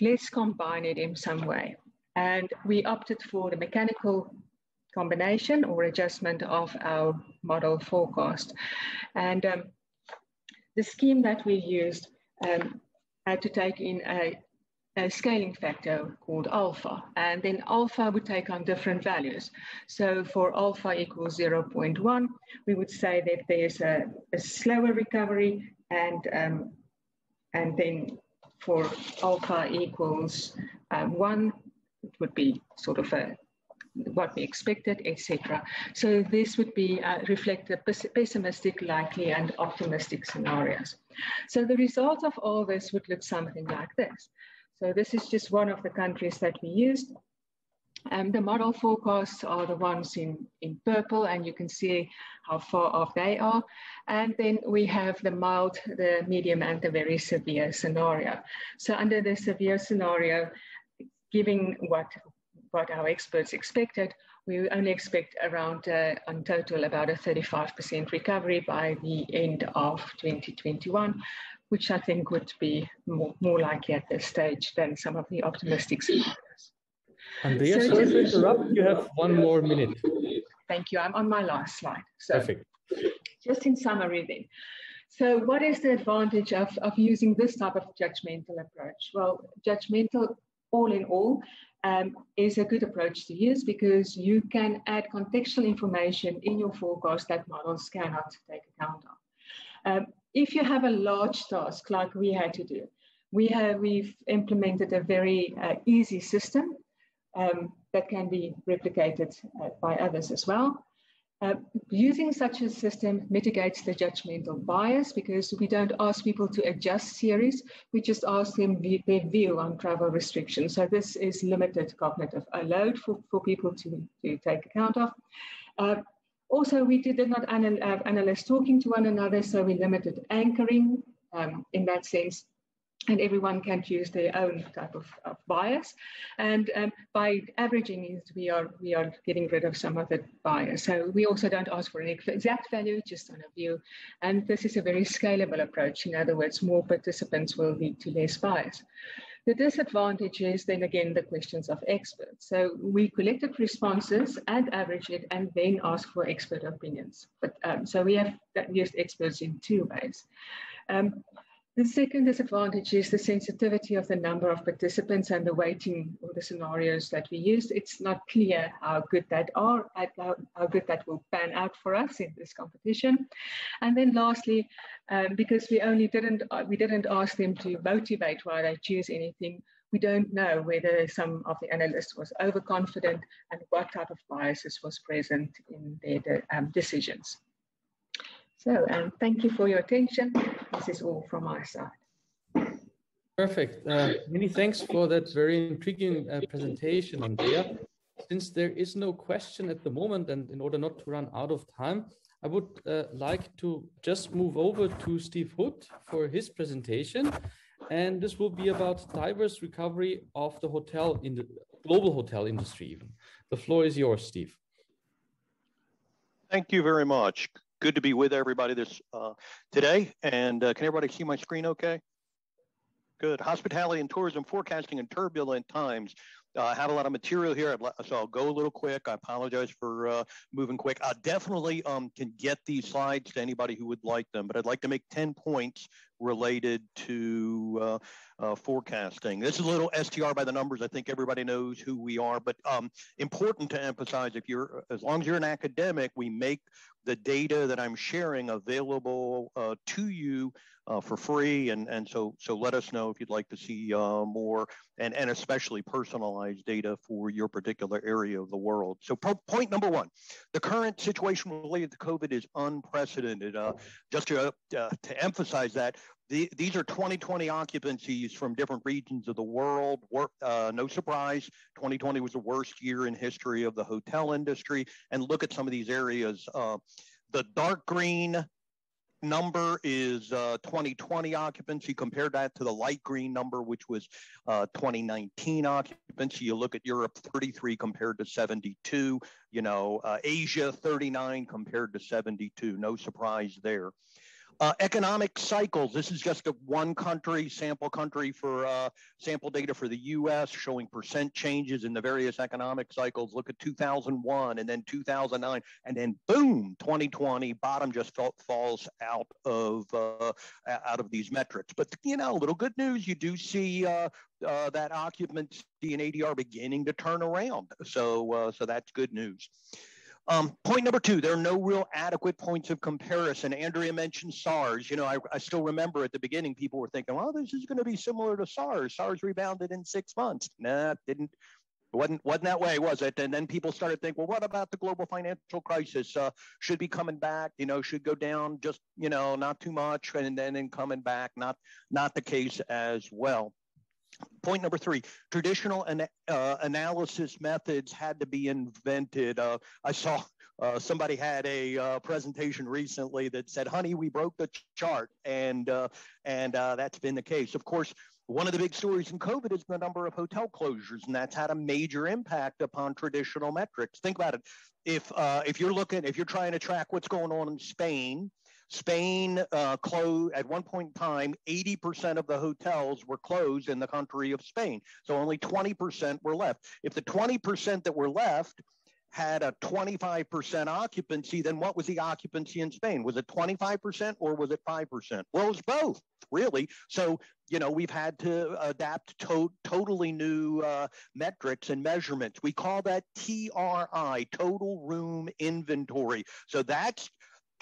let's combine it in some way. And we opted for the mechanical combination or adjustment of our model forecast. And um, the scheme that we used um, had to take in a, a, scaling factor called alpha, and then alpha would take on different values. So for alpha equals 0.1, we would say that there's a, a slower recovery, and, um, and then for alpha equals um, 1, it would be sort of a what we expected, etc. So this would be uh, reflect the pessimistic, likely, and optimistic scenarios. So the result of all this would look something like this. So this is just one of the countries that we used. Um, the model forecasts are the ones in, in purple, and you can see how far off they are. And then we have the mild, the medium, and the very severe scenario. So under the severe scenario, giving what, what our experts expected, we only expect around, uh, on total, about a 35% recovery by the end of 2021, which I think would be more, more likely at this stage than some of the optimistic scenarios. Andrea, so sorry to interrupt. You have one more minute. Thank you. I'm on my last slide. So Perfect. Just in summary then. So what is the advantage of, of using this type of judgmental approach? Well, judgmental all in all, um, is a good approach to use because you can add contextual information in your forecast that models cannot take account of. Um, if you have a large task like we had to do, we have we've implemented a very uh, easy system um, that can be replicated uh, by others as well. Uh, using such a system mitigates the judgmental bias because we don't ask people to adjust series, we just ask them their view on travel restrictions. So this is limited cognitive load for, for people to, to take account of. Uh, also, we did not anal uh, analyze talking to one another, so we limited anchoring um, in that sense and everyone can choose their own type of, of bias. And um, by averaging it, we are we are getting rid of some of the bias. So we also don't ask for an exact value, just on a view. And this is a very scalable approach. In other words, more participants will lead to less bias. The disadvantage is then again the questions of experts. So we collected responses and averaged it and then asked for expert opinions. But um, so we have used experts in two ways. Um, the second disadvantage is the sensitivity of the number of participants and the weighting of the scenarios that we used. It's not clear how good that are, how, good that will pan out for us in this competition. And then lastly, um, because we only didn't, uh, we didn't ask them to motivate why they choose anything, we don't know whether some of the analysts was overconfident and what type of biases was present in their um, decisions. So, um, thank you for your attention. This is all from my side. Perfect. Uh, many thanks for that very intriguing uh, presentation, Andrea. Since there is no question at the moment, and in order not to run out of time, I would uh, like to just move over to Steve Hood for his presentation. And this will be about diverse recovery of the hotel in the global hotel industry even. The floor is yours, Steve. Thank you very much. Good to be with everybody this uh, today. And uh, can everybody see my screen okay? Good. Hospitality and tourism forecasting in turbulent times. Uh, I have a lot of material here, so I'll go a little quick. I apologize for uh, moving quick. I definitely um, can get these slides to anybody who would like them, but I'd like to make 10 points related to uh, uh, forecasting. This is a little STR by the numbers. I think everybody knows who we are, but um, important to emphasize if you're, as long as you're an academic, we make the data that I'm sharing available uh, to you uh, for free. And, and so, so let us know if you'd like to see uh, more and, and especially personalized data for your particular area of the world. So point number one, the current situation related to COVID is unprecedented. Uh, just to, uh, to emphasize that, the, these are 2020 occupancies from different regions of the world. Uh, no surprise, 2020 was the worst year in history of the hotel industry. And look at some of these areas. Uh, the dark green number is uh, 2020 occupancy. Compare that to the light green number, which was uh, 2019 occupancy. You look at Europe, 33 compared to 72. You know, uh, Asia, 39 compared to 72. No surprise there. Uh, economic cycles. This is just a one country sample country for uh, sample data for the U.S. showing percent changes in the various economic cycles. Look at 2001 and then 2009, and then boom, 2020 bottom just falls out of uh, out of these metrics. But you know, a little good news. You do see uh, uh, that occupancy and ADR beginning to turn around. So uh, so that's good news. Um, point number two, there are no real adequate points of comparison. Andrea mentioned SARS. You know, I, I still remember at the beginning, people were thinking, well, this is going to be similar to SARS. SARS rebounded in six months. Nah, didn't. Wasn't, wasn't that way, was it? And then people started thinking, well, what about the global financial crisis? Uh, should be coming back, you know, should go down just, you know, not too much and then, then coming back. Not, not the case as well. Point number three, traditional an, uh, analysis methods had to be invented. Uh, I saw uh, somebody had a uh, presentation recently that said, honey, we broke the chart. And, uh, and uh, that's been the case. Of course, one of the big stories in COVID is the number of hotel closures, and that's had a major impact upon traditional metrics. Think about it. If, if you're looking, if you're trying to track what's going on in Spain, Spain uh, closed at one point in time, 80% of the hotels were closed in the country of Spain. So only 20% were left. If the 20% that were left had a 25% occupancy, then what was the occupancy in Spain? Was it 25% or was it 5%? Well, it was both, really. So, you know, we've had to adapt to totally new uh, metrics and measurements. We call that TRI, total room inventory. So that's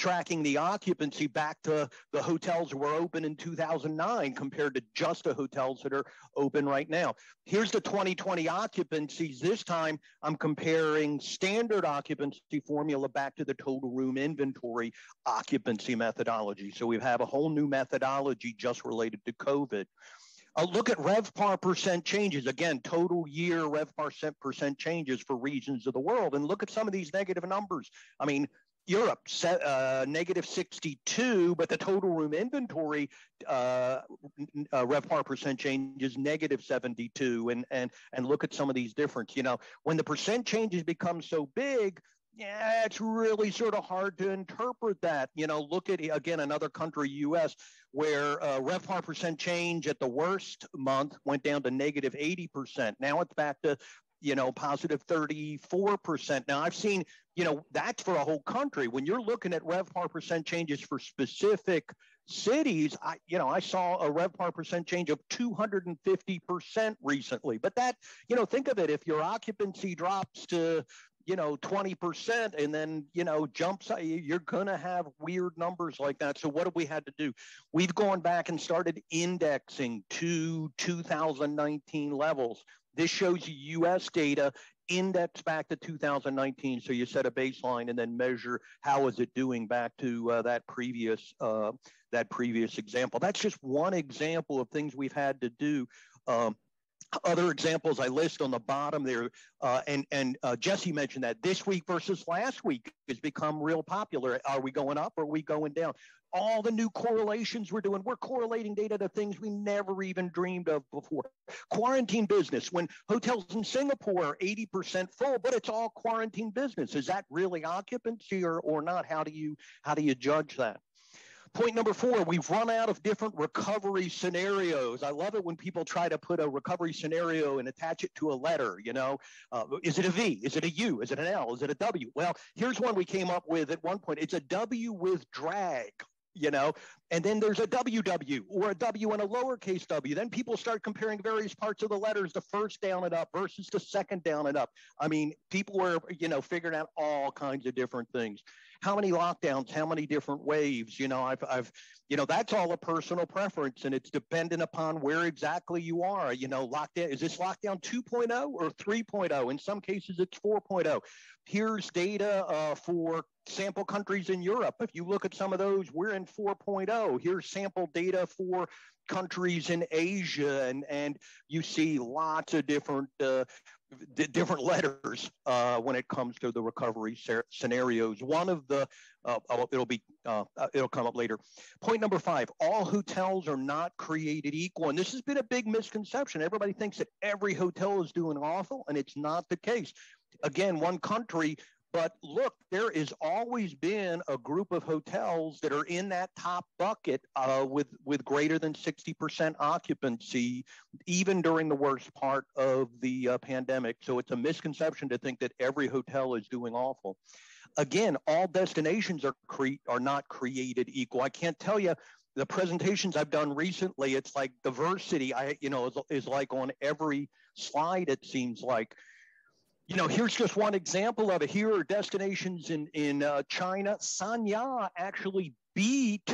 tracking the occupancy back to the hotels that were open in 2009 compared to just the hotels that are open right now. Here's the 2020 occupancies. This time I'm comparing standard occupancy formula back to the total room inventory occupancy methodology. So we have a whole new methodology just related to COVID. Uh, look at RevPAR percent changes. Again, total year RevPAR percent changes for regions of the world. And look at some of these negative numbers. I mean, Europe, uh, negative 62, but the total room inventory uh, uh, RevPAR percent change is negative 72. And, and, and look at some of these differences. You know, when the percent changes become so big, yeah, it's really sort of hard to interpret that. You know, look at, again, another country, US, where uh, RevPAR percent change at the worst month went down to negative 80%. Now it's back to you know, positive 34%. Now I've seen, you know, that's for a whole country. When you're looking at RevPAR percent changes for specific cities, I, you know, I saw a RevPAR percent change of 250% recently. But that, you know, think of it, if your occupancy drops to, you know, 20% and then, you know, jumps, uh, you're going to have weird numbers like that. So what have we had to do? We've gone back and started indexing to 2019 levels. This shows you US data index back to 2019. So you set a baseline and then measure how is it doing back to uh, that previous uh, that previous example. That's just one example of things we've had to do. Um, other examples I list on the bottom there, uh, and and uh, Jesse mentioned that this week versus last week has become real popular. Are we going up or are we going down? All the new correlations we're doing, we're correlating data to things we never even dreamed of before. Quarantine business, when hotels in Singapore are 80% full, but it's all quarantine business. Is that really occupancy or, or not? How do you how do you judge that? Point number four, we've run out of different recovery scenarios. I love it when people try to put a recovery scenario and attach it to a letter. You know, uh, is it a V? Is it a U? Is it an L? Is it a W? Well, here's one we came up with at one point. It's a W with drag you know? And then there's a ww or a w and a lowercase w. Then people start comparing various parts of the letters the first down and up versus the second down and up. I mean people were you know figuring out all kinds of different things. How many lockdowns how many different waves you know? I've i've you know that's all a personal preference and it's dependent upon where exactly you are you know? Lockdown is this lockdown 2.0 or 3.0 in some cases it's 4.0 here's data uh, for sample countries in Europe. If you look at some of those, we're in 4.0. Here's sample data for countries in Asia, and, and you see lots of different uh, different letters uh, when it comes to the recovery ser- scenarios. One of the uh, oh, it'll be uh, uh, it'll come up later. Point number five: all hotels are not created equal, and this has been a big misconception. Everybody thinks that every hotel is doing awful, and it's not the case. Again, one country but look, there has always been a group of hotels that are in that top bucket uh, with with greater than 60% occupancy, even during the worst part of the uh, pandemic. So it's a misconception to think that every hotel is doing awful. Again, all destinations are cre- are not created equal. I can't tell you the presentations I've done recently. It's like diversity. I you know is, is like on every slide. It seems like you know, here's just one example of it. Here are destinations in in uh, China. Sanya actually beat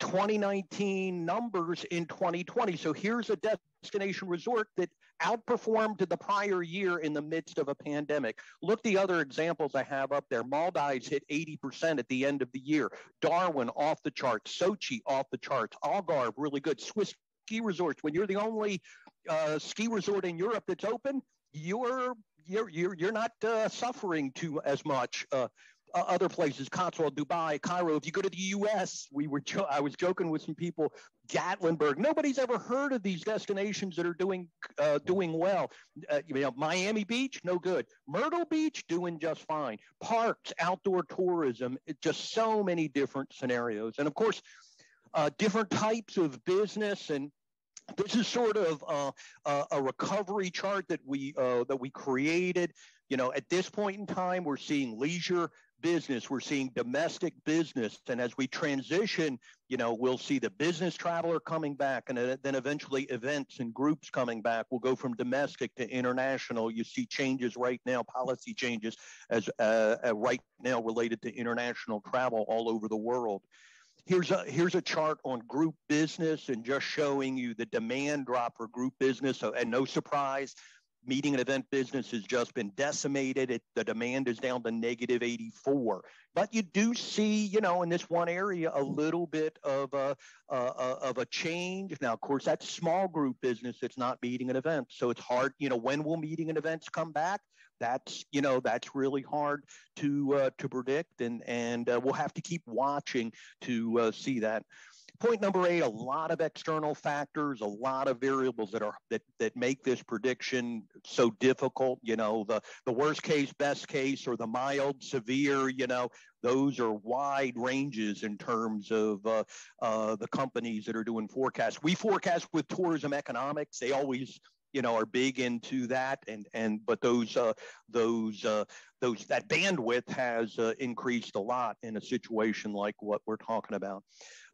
2019 numbers in 2020. So here's a destination resort that outperformed the prior year in the midst of a pandemic. Look the other examples I have up there. Maldives hit 80% at the end of the year. Darwin off the charts. Sochi off the charts. Algarve really good. Swiss ski resorts. When you're the only uh, ski resort in Europe that's open, you're you're you're, you're not uh, suffering too as much. Uh, other places, Cotswold, Dubai, Cairo. If you go to the U.S., we were jo- I was joking with some people. Gatlinburg. Nobody's ever heard of these destinations that are doing uh, doing well. Uh, you know, Miami Beach, no good. Myrtle Beach, doing just fine. Parks, outdoor tourism, just so many different scenarios, and of course, uh, different types of business and this is sort of uh, a recovery chart that we uh, that we created. You know, at this point in time, we're seeing leisure business, we're seeing domestic business, and as we transition, you know, we'll see the business traveler coming back, and then eventually events and groups coming back. We'll go from domestic to international. You see changes right now, policy changes as uh, uh, right now related to international travel all over the world. Here's a here's a chart on group business and just showing you the demand drop for group business. So, and no surprise, meeting and event business has just been decimated. It, the demand is down to negative 84. But you do see, you know, in this one area, a little bit of a, of a change. Now, of course, that's small group business. It's not meeting and events. So it's hard, you know, when will meeting and events come back? That's you know that's really hard to uh, to predict and and uh, we'll have to keep watching to uh, see that. Point number eight a lot of external factors a lot of variables that are that that make this prediction so difficult you know the the worst case best case or the mild severe you know those are wide ranges in terms of uh, uh, the companies that are doing forecasts. We forecast with tourism economics. They always you know are big into that and and but those uh, those uh, those that bandwidth has uh, increased a lot in a situation like what we're talking about.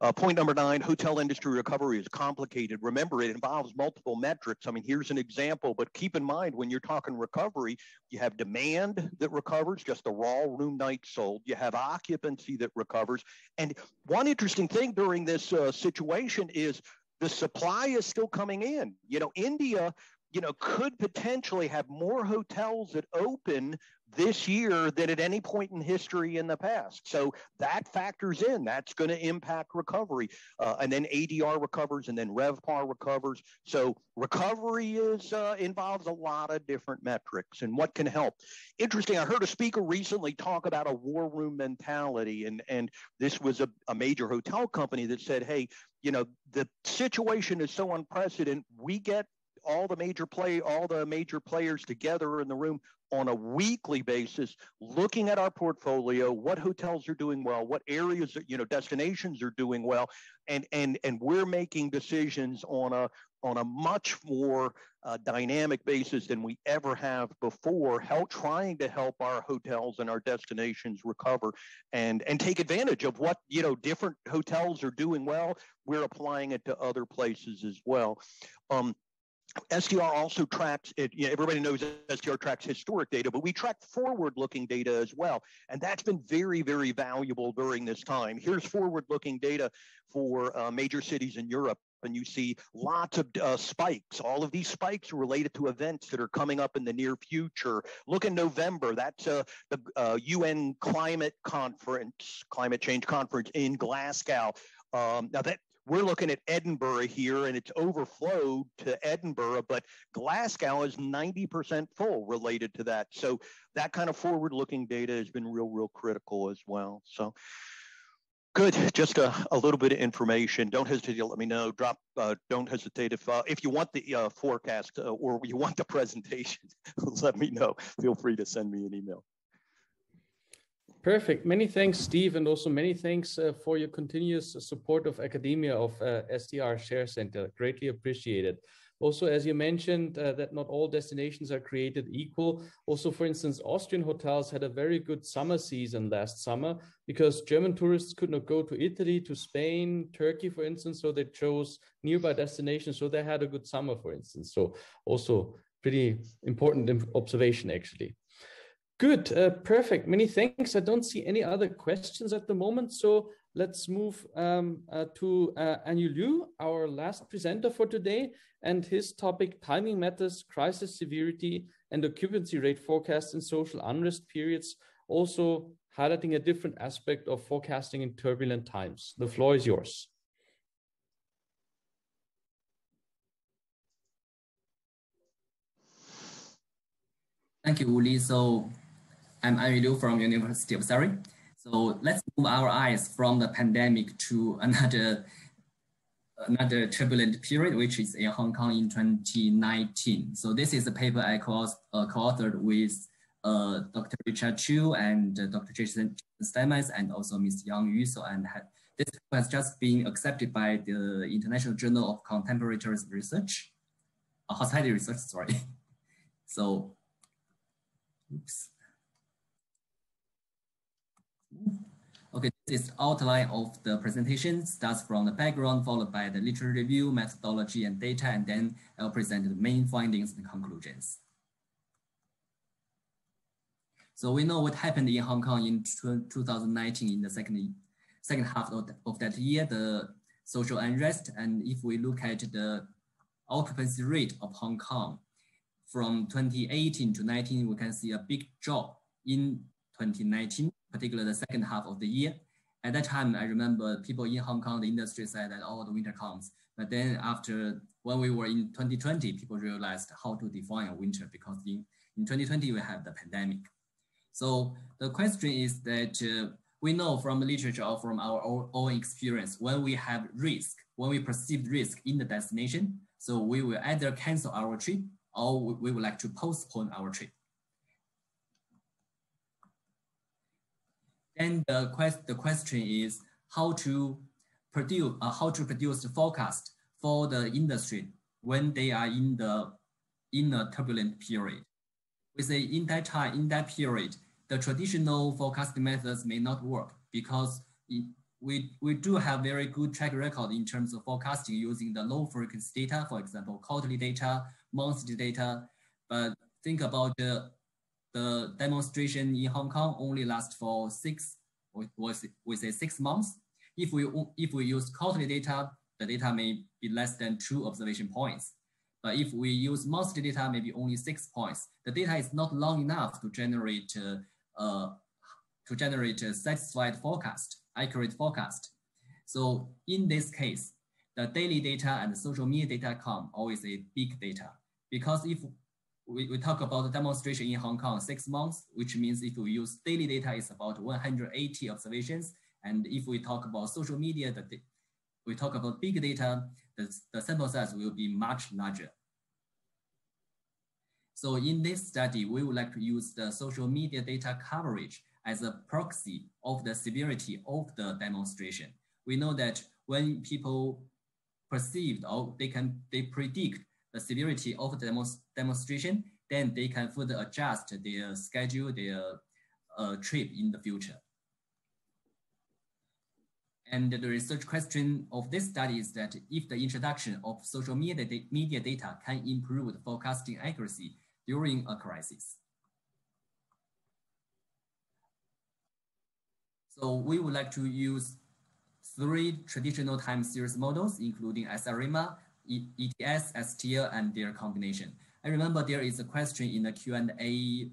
Uh, point number nine: hotel industry recovery is complicated. Remember, it involves multiple metrics. I mean, here's an example, but keep in mind when you're talking recovery, you have demand that recovers, just the raw room nights sold. You have occupancy that recovers, and one interesting thing during this uh, situation is the supply is still coming in. You know, India you know, could potentially have more hotels that open this year than at any point in history in the past. So that factors in. That's going to impact recovery. Uh, and then ADR recovers and then RevPAR recovers. So recovery is uh, involves a lot of different metrics and what can help. Interesting. I heard a speaker recently talk about a war room mentality. And, and this was a, a major hotel company that said, hey, you know, the situation is so unprecedented. We get all the major play all the major players together in the room on a weekly basis looking at our portfolio what hotels are doing well what areas you know destinations are doing well and and and we're making decisions on a on a much more uh, dynamic basis than we ever have before help trying to help our hotels and our destinations recover and and take advantage of what you know different hotels are doing well. We're applying it to other places as well. Um, STR also tracks it. You know, everybody knows STR tracks historic data, but we track forward looking data as well. And that's been very, very valuable during this time. Here's forward looking data for uh, major cities in Europe. And you see lots of uh, spikes. All of these spikes are related to events that are coming up in the near future. Look in November, that's uh, the uh, UN climate conference, climate change conference in Glasgow. Um, now that we're looking at Edinburgh here and it's overflowed to Edinburgh, but Glasgow is 90% full related to that. So that kind of forward looking data has been real, real critical as well. So good, just a, a little bit of information. Don't hesitate to let me know. Drop, uh, don't hesitate if, uh, if you want the uh, forecast uh, or you want the presentation, let me know. Feel free to send me an email. Perfect. Many thanks, Steve, and also many thanks uh, for your continuous support of academia of uh, STR Share Center. Greatly appreciated. Also, as you mentioned, uh, that not all destinations are created equal. Also, for instance, Austrian hotels had a very good summer season last summer because German tourists could not go to Italy, to Spain, Turkey, for instance. So they chose nearby destinations. So they had a good summer, for instance. So also pretty important observation, actually. Good, uh, perfect. Many thanks. I don't see any other questions at the moment. So let's move um, uh, to uh, Liu, our last presenter for today, and his topic, Timing Matters, Crisis Severity, and Occupancy Rate Forecast in Social Unrest Periods, also highlighting a different aspect of forecasting in turbulent times. The floor is yours. Thank you, Uli. So I'm Liu from University of Surrey. So let's move our eyes from the pandemic to another another turbulent period, which is in Hong Kong in 2019. So this is a paper I co-authored uh, co with uh, Dr. Richard Qiu and uh, Dr. Jason Stienmetz and also Ms. Yang Yu. So and this has just been accepted by the International Journal of Contemporary Research, uh, Hospitality Research, sorry. So, oops. Okay, this is outline of the presentation, starts from the background, followed by the literature review, methodology, and data, and then I'll present the main findings and conclusions. So we know what happened in Hong Kong in 2019 in the second, second half of, of that year, the social unrest. And if we look at the occupancy rate of Hong Kong from 2018 to 19, we can see a big drop in 2019 particularly the second half of the year. At that time, I remember people in Hong Kong, the industry said that, oh, the winter comes. But then after, when we were in 2020, people realized how to define a winter because in, in 2020, we have the pandemic. So the question is that uh, we know from the literature or from our own experience, when we have risk, when we perceive risk in the destination, so we will either cancel our trip or we would like to postpone our trip. And the, quest, the question is how to produce uh, how to produce the forecast for the industry when they are in the in a turbulent period. We say in that time, in that period, the traditional forecasting methods may not work because it, we, we do have very good track record in terms of forecasting using the low frequency data, for example, quarterly data, monthly data. But think about the the demonstration in Hong Kong only lasts for six, was we say six months. If we if we use quarterly data, the data may be less than two observation points. But if we use monthly data, maybe only six points. The data is not long enough to generate uh, uh, to generate a satisfied forecast, accurate forecast. So in this case, the daily data and the social media data come always a big data. Because if we, we talk about the demonstration in Hong Kong, six months, which means if we use daily data, it's about 180 observations. And if we talk about social media, the, we talk about big data, the, the sample size will be much larger. So in this study, we would like to use the social media data coverage as a proxy of the severity of the demonstration. We know that when people perceived or they can they predict the severity of the demo demonstration, then they can further adjust their schedule, their uh, trip in the future. And the research question of this study is that if the introduction of social media, media data can improve the forecasting accuracy during a crisis. So we would like to use three traditional time series models, including SARIMA, ETS, STL, and their combination. I remember there is a question in the Q&A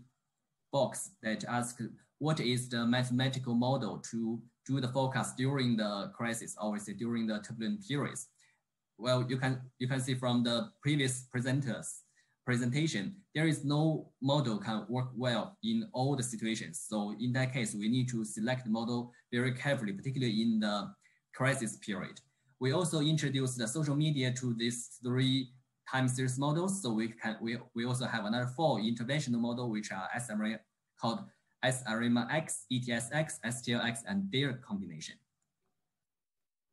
box that asks, what is the mathematical model to do the forecast during the crisis, or say during the turbulent periods? Well, you can, you can see from the previous presenters presentation, there is no model can work well in all the situations. So in that case, we need to select the model very carefully, particularly in the crisis period. We also introduced the social media to these three time series models. So we can we, we also have another four interventional model, which are SRA called SARIMAX, ETSX, STLX, and their combination.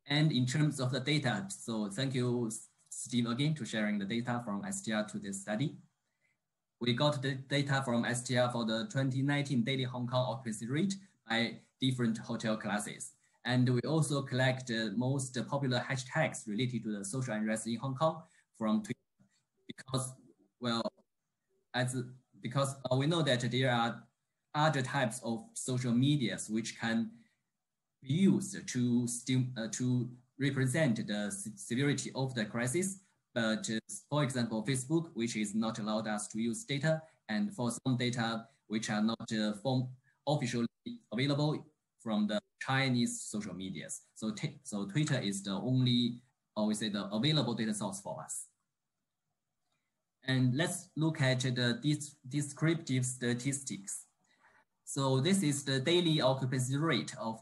And in terms of the data, so thank you, Steve, again, to sharing the data from STR to this study. We got the data from STR for the 2019 daily Hong Kong occupancy rate by different hotel classes. And we also collect the most popular hashtags related to the social unrest in Hong Kong from Twitter because, well, as because uh, we know that there are other types of social medias which can be used to, uh, to represent the severity of the crisis. But uh, for example, Facebook, which is not allowed us to use data, and for some data which are not uh, officially available from the Chinese social medias. So, so Twitter is the only, or we say the available data source for us. And let's look at the descriptive statistics. So this is the daily occupancy rate of,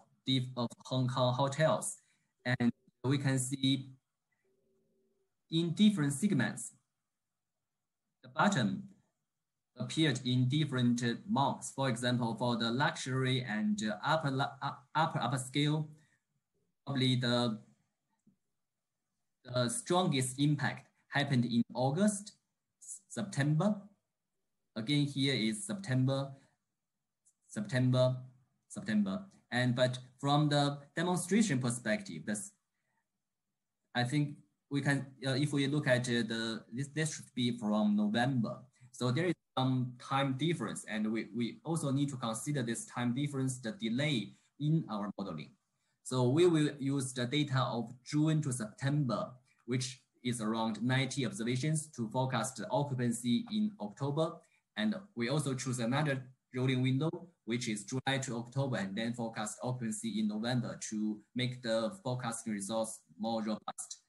of Hong Kong hotels. And we can see in different segments, the bottom appeared in different months. For example, for the luxury and upper, upper, upper scale, probably the, the strongest impact happened in August, September. Again, here is September, September, September. And but from the demonstration perspective, this, I think we can, uh, if we look at uh, the, this, this should be from November. So there is some time difference, and we, we also need to consider this time difference, the delay in our modeling. So we will use the data of June to September, which is around 90 observations to forecast the occupancy in October. And we also choose another rolling window, which is July to October, and then forecast occupancy in November to make the forecasting results more robust.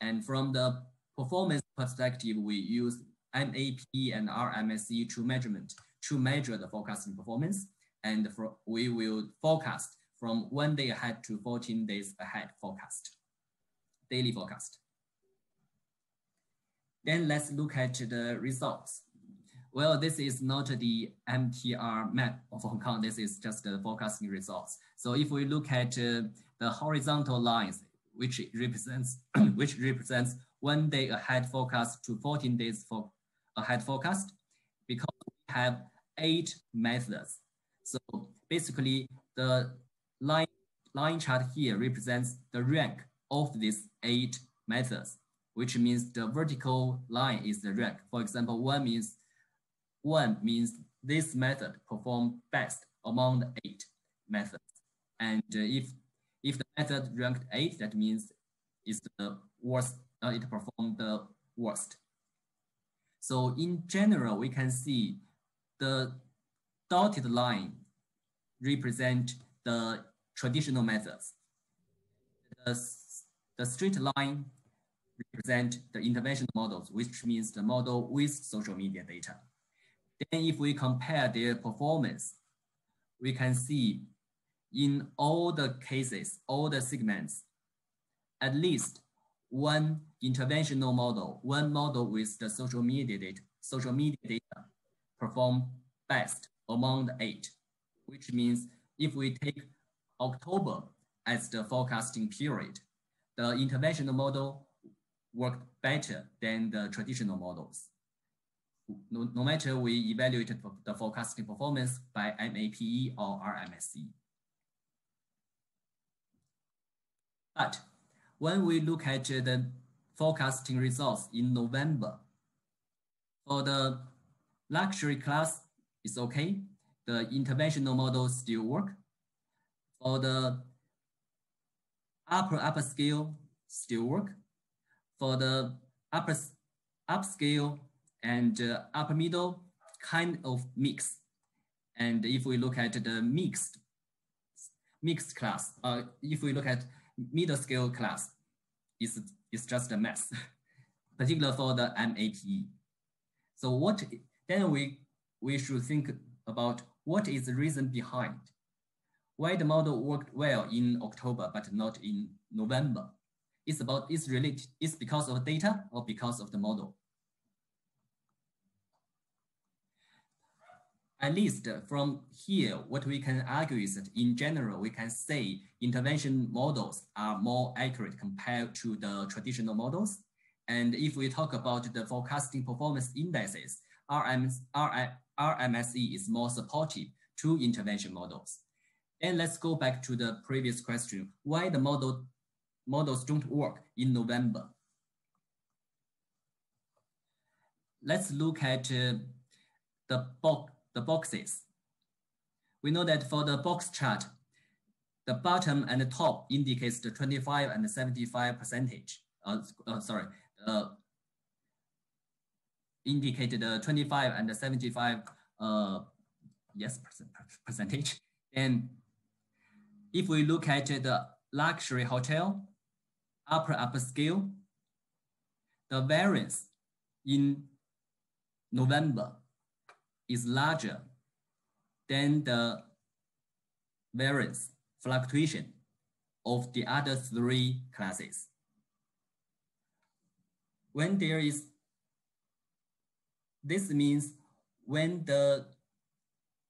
And from the performance perspective, we use MAPE and RMSE to measurement to measure the forecasting performance. And for, we will forecast from one day ahead to 14 days ahead forecast, daily forecast. Then let's look at the results. Well, this is not the MTR map of Hong Kong. This is just the forecasting results. So if we look at uh, the horizontal lines, which represents which represents one day ahead forecast to 14 days for ahead forecast because we have eight methods. So basically the line, line chart here represents the rank of these eight methods, which means the vertical line is the rank. For example, one means one means this method performed best among the eight methods. And uh, if if the method ranked eight, that means it's the worst, uh, it performed the worst. So in general, we can see the dotted line represent the traditional methods. The, the straight line represent the intervention models, which means the model with social media data. Then if we compare their performance, we can see in all the cases, all the segments, at least one interventional model, one model with the social media data, social media data perform best among the eight, which means if we take October as the forecasting period, the interventional model worked better than the traditional models. No, no matter we evaluated the forecasting performance by MAPE or RMSE. But when we look at the forecasting results in November, for the luxury class, it's okay. The interventional models still work. For the upper upper scale, still work. For the upper upscale and uh, upper middle, kind of mix. And if we look at the mixed mixed class, uh, if we look at middle scale class is, is just a mess, particularly for the MAPE. So what, then we, we should think about what is the reason behind why the model worked well in October, but not in November. It's about, it's related, it's because of data or because of the model. At least from here, what we can argue is that in general, we can say intervention models are more accurate compared to the traditional models. And if we talk about the forecasting performance indices, RMS, RMSE is more supportive to intervention models. And let's go back to the previous question, why the model models don't work in November. Let's look at uh, the box the boxes. We know that for the box chart, the bottom and the top indicates the 25 and the 75 percentage. Uh, uh, sorry, uh, indicated the 25 and the 75 uh, yes percentage. And if we look at the luxury hotel, upper upper scale, the variance in November is larger than the variance fluctuation of the other three classes. When there is, this means when the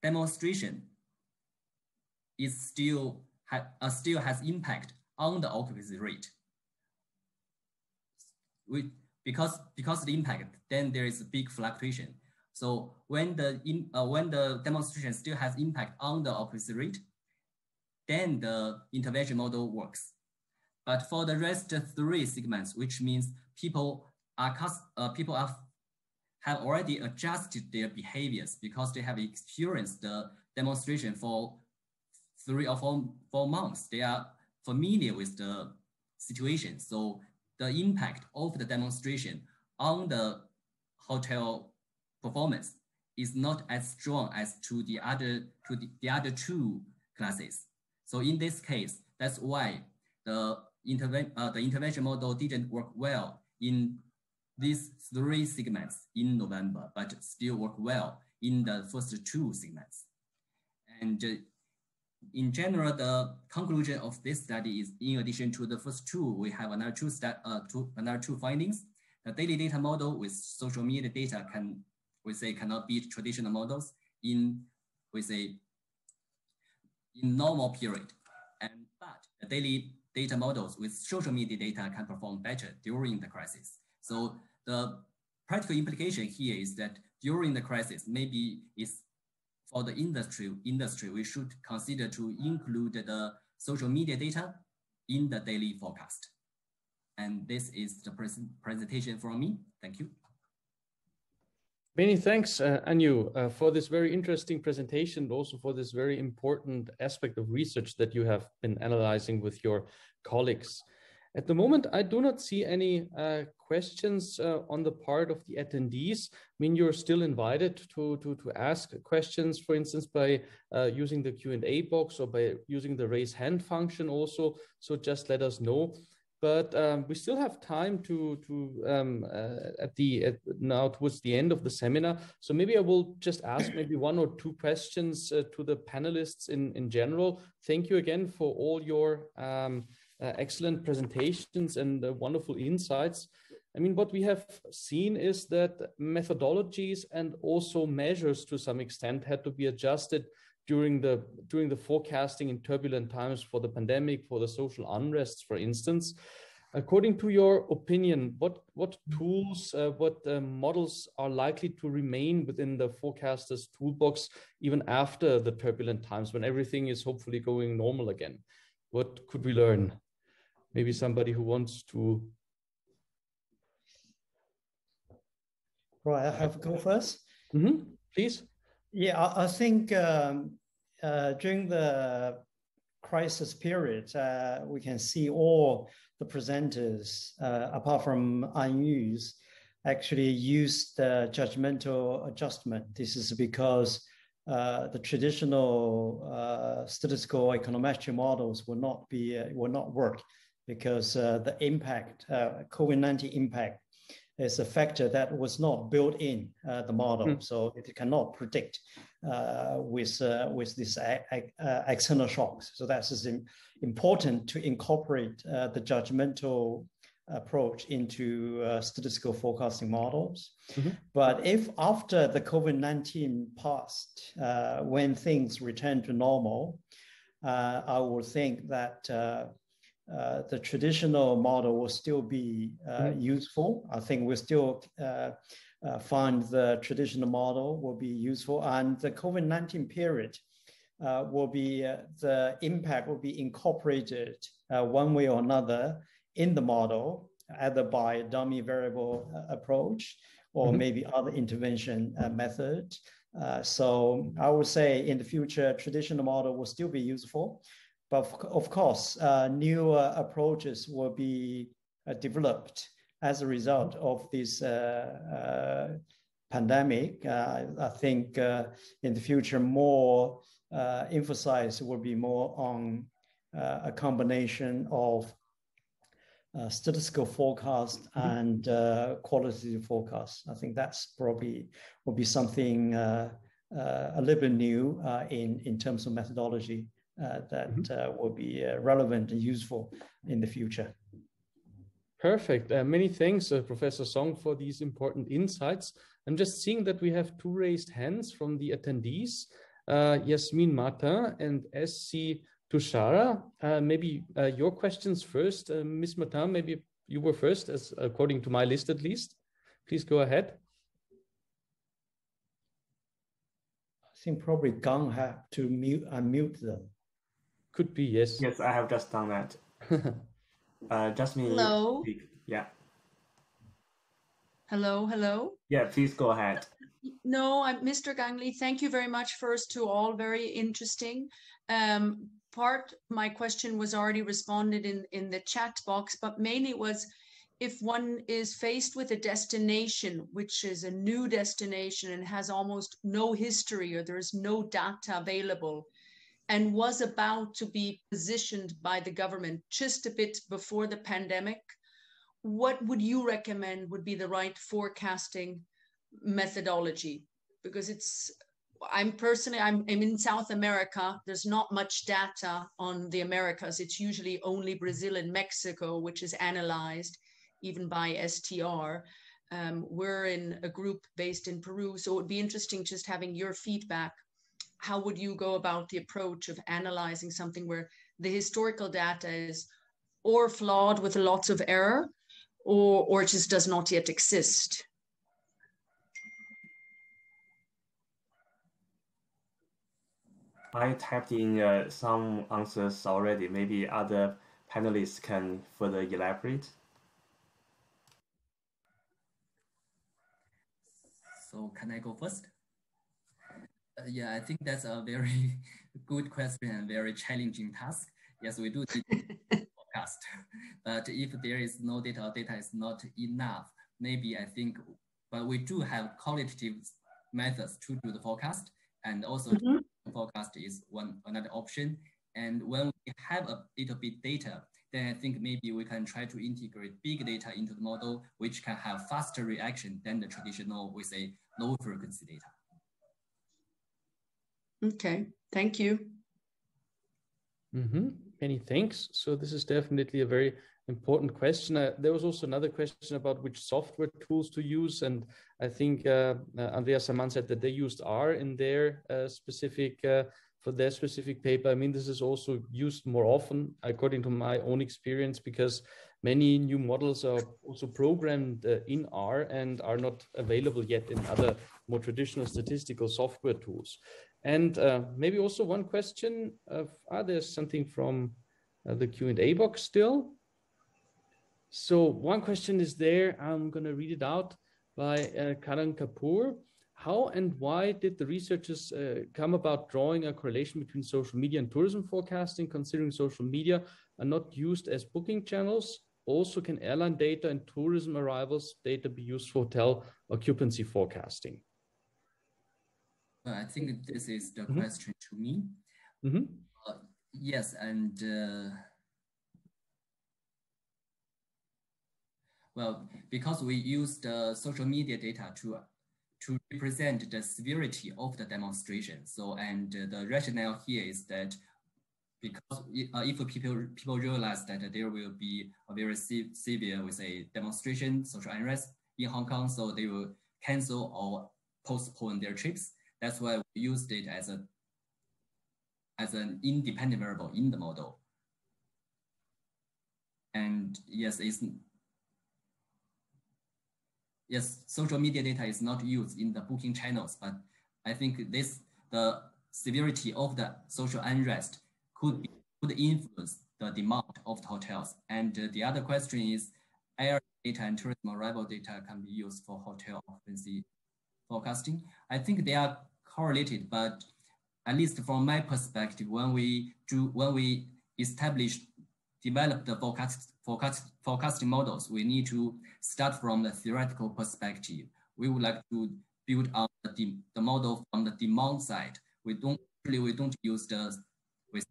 demonstration is still, ha, uh, still has impact on the occupancy rate. We, because, because the impact, then there is a big fluctuation. So when the, in, uh, when the demonstration still has impact on the occupancy rate, then the intervention model works. But for the rest three segments, which means people are, uh, people have already adjusted their behaviors because they have experienced the demonstration for three or four, four months. They are familiar with the situation. So the impact of the demonstration on the hotel performance is not as strong as to the other to the, the other two classes. So in this case, that's why the interven uh, the intervention model didn't work well in these three segments in November, but still work well in the first two segments. And uh, in general, the conclusion of this study is in addition to the first two, we have another two, uh, two, another two findings. The daily data model with social media data can we say cannot beat traditional models in we say in normal period. And but the daily data models with social media data can perform better during the crisis. So the practical implication here is that during the crisis, maybe is for the industry, industry, we should consider to include the social media data in the daily forecast. And this is the pres presentation from me. Thank you. Many thanks, uh, Anyu, uh, for this very interesting presentation, but also for this very important aspect of research that you have been analyzing with your colleagues. At the moment, I do not see any uh, questions uh, on the part of the attendees. I mean, you're still invited to, to, to ask questions, for instance, by uh, using the Q&A box or by using the raise hand function also. So just let us know. But um, we still have time to, to um, uh, at the at now towards the end of the seminar. So maybe I will just ask maybe one or two questions uh, to the panelists in, in general. Thank you again for all your um, uh, excellent presentations and uh, wonderful insights. I mean, what we have seen is that methodologies and also measures to some extent had to be adjusted during the during the forecasting in turbulent times for the pandemic, for the social unrests, for instance. According to your opinion, what what tools, uh, what uh, models are likely to remain within the forecaster's toolbox even after the turbulent times when everything is hopefully going normal again? What could we learn? maybe somebody who wants to. Right, I have to go 1st mm -hmm. Please. Yeah, I, I think um, uh, during the crisis period, uh, we can see all the presenters, uh, apart from Anyu's, actually used the judgmental adjustment. This is because uh, the traditional uh, statistical econometric models will not be uh, will not work because the impact, uh, COVID-19 impact is a factor that was not built in uh, the model. Mm. So it cannot predict uh, with, uh, with this external shocks. So that's important to incorporate the judgmental approach into uh, statistical forecasting models. Mm-hmm. But if after the COVID 19 passed, uh, when things return to normal, uh, I would think that uh, the traditional model will still be uh, mm-hmm. useful. I think we still uh, uh, find the traditional model will be useful, and the COVID nineteen period uh, will be the impact will be incorporated one way or another in the model, either by dummy variable approach or mm-hmm. maybe other intervention method. so I would say in the future, traditional model will still be useful, but of course, uh, new uh, approaches will be uh, developed as a result of this uh, uh, pandemic. Uh, I think in the future, more emphasis will be more on a combination of statistical forecast mm-hmm. and qualitative forecast. I think that's probably will be something a little bit new in, in terms of methodology. Uh, that mm-hmm. Uh, will be uh, relevant and useful in the future. Perfect. Uh, many thanks, uh, Professor Song, for these important insights. I'm just seeing that we have two raised hands from the attendees, uh, Yasmin Martin and SC Tushara. maybe your questions first. Ms. Martin, maybe you were first, as according to my list at least. Please go ahead. I think probably Gang have to mute unmute them. Could be, yes. Yes, I have just done that. uh, Jasmine. Hello. Yeah. Hello, hello. Yeah, please go ahead. No, I'm Mr. Gangli. Thank you very much first to all. Very interesting. Um, part my question was already responded in in the chat box, but mainly was if one is faced with a destination which is a new destination and has almost no history or there is no data available and was about to be positioned by the government just a bit before the pandemic, what would you recommend would be the right forecasting methodology? Because it's, I'm personally, I'm, I'm in South America. There's not much data on the Americas. It's usually only Brazil and Mexico, which is analyzed even by STR. Um, we're in a group based in Peru. So it would be interesting just having your feedback how would you go about the approach of analyzing something where the historical data is or flawed with lots of error or, or just does not yet exist? I typed in uh, some answers already. Maybe other panelists can further elaborate. So can I go first? Yeah, I think that's a very good question and very challenging task. Yes, we do forecast. but if there is no data or data is not enough, maybe I think, but we do have qualitative methods to do the forecast and also mm -hmm. forecast is one another option. And when we have a little bit data, then I think maybe we can try to integrate big data into the model, which can have faster reaction than the traditional, we say, low frequency data. Okay, thank you. Mm -hmm. Many thanks. So this is definitely a very important question. Uh, there was also another question about which software tools to use, and I think uh, uh, Andreas Saayman said that they used R in their uh, specific uh, for their specific paper. I mean, this is also used more often, according to my own experience, because many new models are also programmed uh, in R and are not available yet in other more traditional statistical software tools. And uh, maybe also one question of, ah, there's something from uh, the Q&A box still. So one question is there, I'm gonna read it out by uh, Karan Kapoor. How and why did the researchers uh, come about drawing a correlation between social media and tourism forecasting, considering social media are not used as booking channels? Also, can airline data and tourism arrivals data be used for hotel occupancy forecasting? Well, I think this is the mm -hmm. question to me. Mm -hmm. uh, yes, and uh, well, because we use the social media data to to represent the severity of the demonstration. So, and uh, the rationale here is that because uh, if people people realize that there will be a very se severe, we say, demonstration, social unrest in Hong Kong, so they will cancel or postpone their trips. That's why we used it as a as an independent variable in the model. And yes, it's yes, social media data is not used in the booking channels, but I think this the severity of the social unrest could be, could influence the demand of the hotels. And uh, the other question is, air data and tourism arrival data can be used for hotel occupancy forecasting. I think they are correlated, but at least from my perspective, when we do when we establish develop the forecast, forecast, forecasting models, we need to start from the theoretical perspective. We would like to build on the, the model from the demand side. We don't really we don't use the with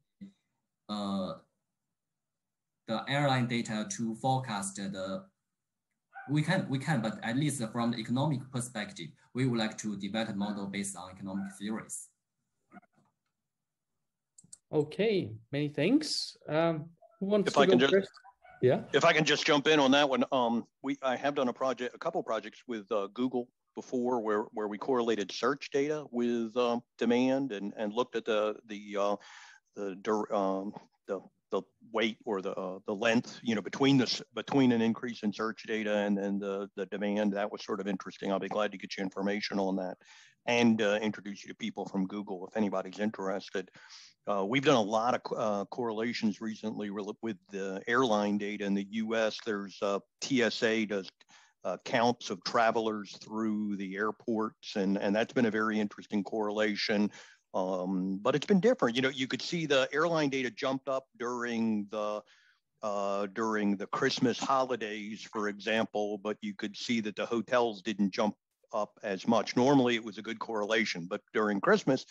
uh, the airline data to forecast the we can we can but at least from the economic perspective we would like to develop a model based on economic theories okay many thanks um, who wants if to I go can just, first? Yeah. If I can just jump in on that one, um, we I have done a project, a couple projects with uh, Google before, where where we correlated search data with um, demand and and looked at the the uh, the um, the the weight or the uh, the length, you know, between this between an increase in search data and then the the demand. That was sort of interesting. I'll be glad to get you information on that and uh, introduce you to people from Google if anybody's interested. Uh, we've done a lot of uh, correlations recently with the airline data in the U.S. There's uh, TSA does uh, counts of travelers through the airports, and and that's been a very interesting correlation. Um, but it's been different. You know, you could see the airline data jumped up during the uh, during the Christmas holidays, for example, but you could see that the hotels didn't jump up as much. Normally, it was a good correlation, but during Christmas,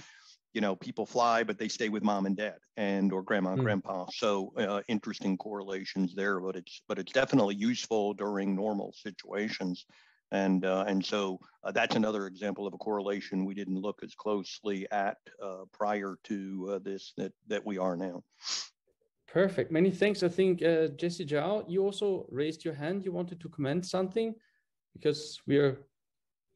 you know, people fly, but they stay with mom and dad and or grandma and mm. grandpa. So uh, interesting correlations there, but it's but it's definitely useful during normal situations. And uh, and so uh, that's another example of a correlation we didn't look as closely at uh, prior to uh, this that that we are now. Perfect. Many thanks. I think uh, Jesse Zhao, you also raised your hand. You wanted to comment something because we are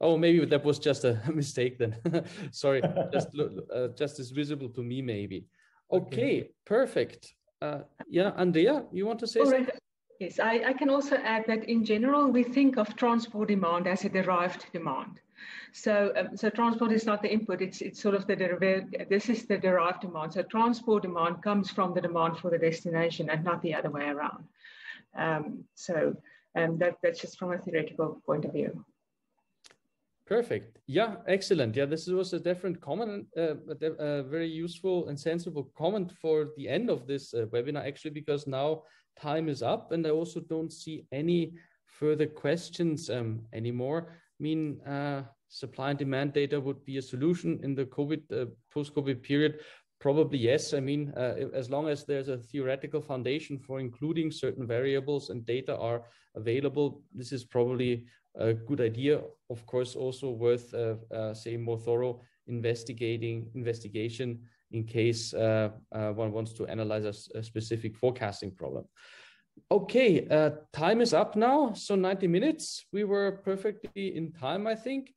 Oh, maybe that was just a mistake then. Sorry, just uh, just as visible to me, maybe. Okay, okay. perfect. Uh, yeah, Andrea, you want to say something? Yes, I, I can also add that in general, we think of transport demand as a derived demand. So, um, so transport is not the input; it's it's sort of the derivative. This is the derived demand. So, transport demand comes from the demand for the destination, and not the other way around. Um, so, um, that that's just from a theoretical point of view. Perfect. Yeah, excellent. Yeah, this was a different comment, uh, a, a, very useful and sensible comment for the end of this uh, webinar, actually, because now time is up and I also don't see any further questions um, anymore. I mean, uh, supply and demand data would be a solution in the COVID, uh, post-COVID period. Probably yes. I mean, uh, as long as there's a theoretical foundation for including certain variables and data are available, this is probably a good idea. Of course, also worth, uh, uh, say, more thorough investigating investigation in case uh, uh, one wants to analyze a, a specific forecasting problem. Okay, uh, time is up now. So 90 minutes. We were perfectly in time, I think.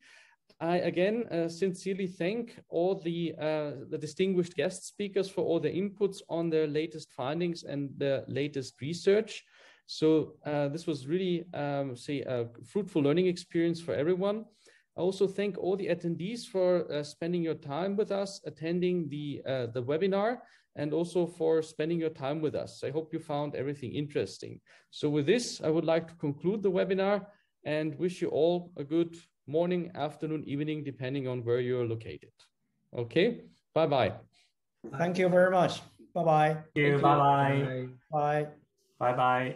I again uh, sincerely thank all the uh, the distinguished guest speakers for all their inputs on their latest findings and the latest research. So uh, this was really, um, say, a fruitful learning experience for everyone. I also thank all the attendees for uh, spending your time with us, attending the, uh, the webinar, and also for spending your time with us. I hope you found everything interesting. So with this, I would like to conclude the webinar and wish you all a good morning, afternoon, evening, depending on where you're located. Okay, bye-bye. Thank you very much. Bye-bye. Thank you. Bye-bye. Bye. Bye-bye.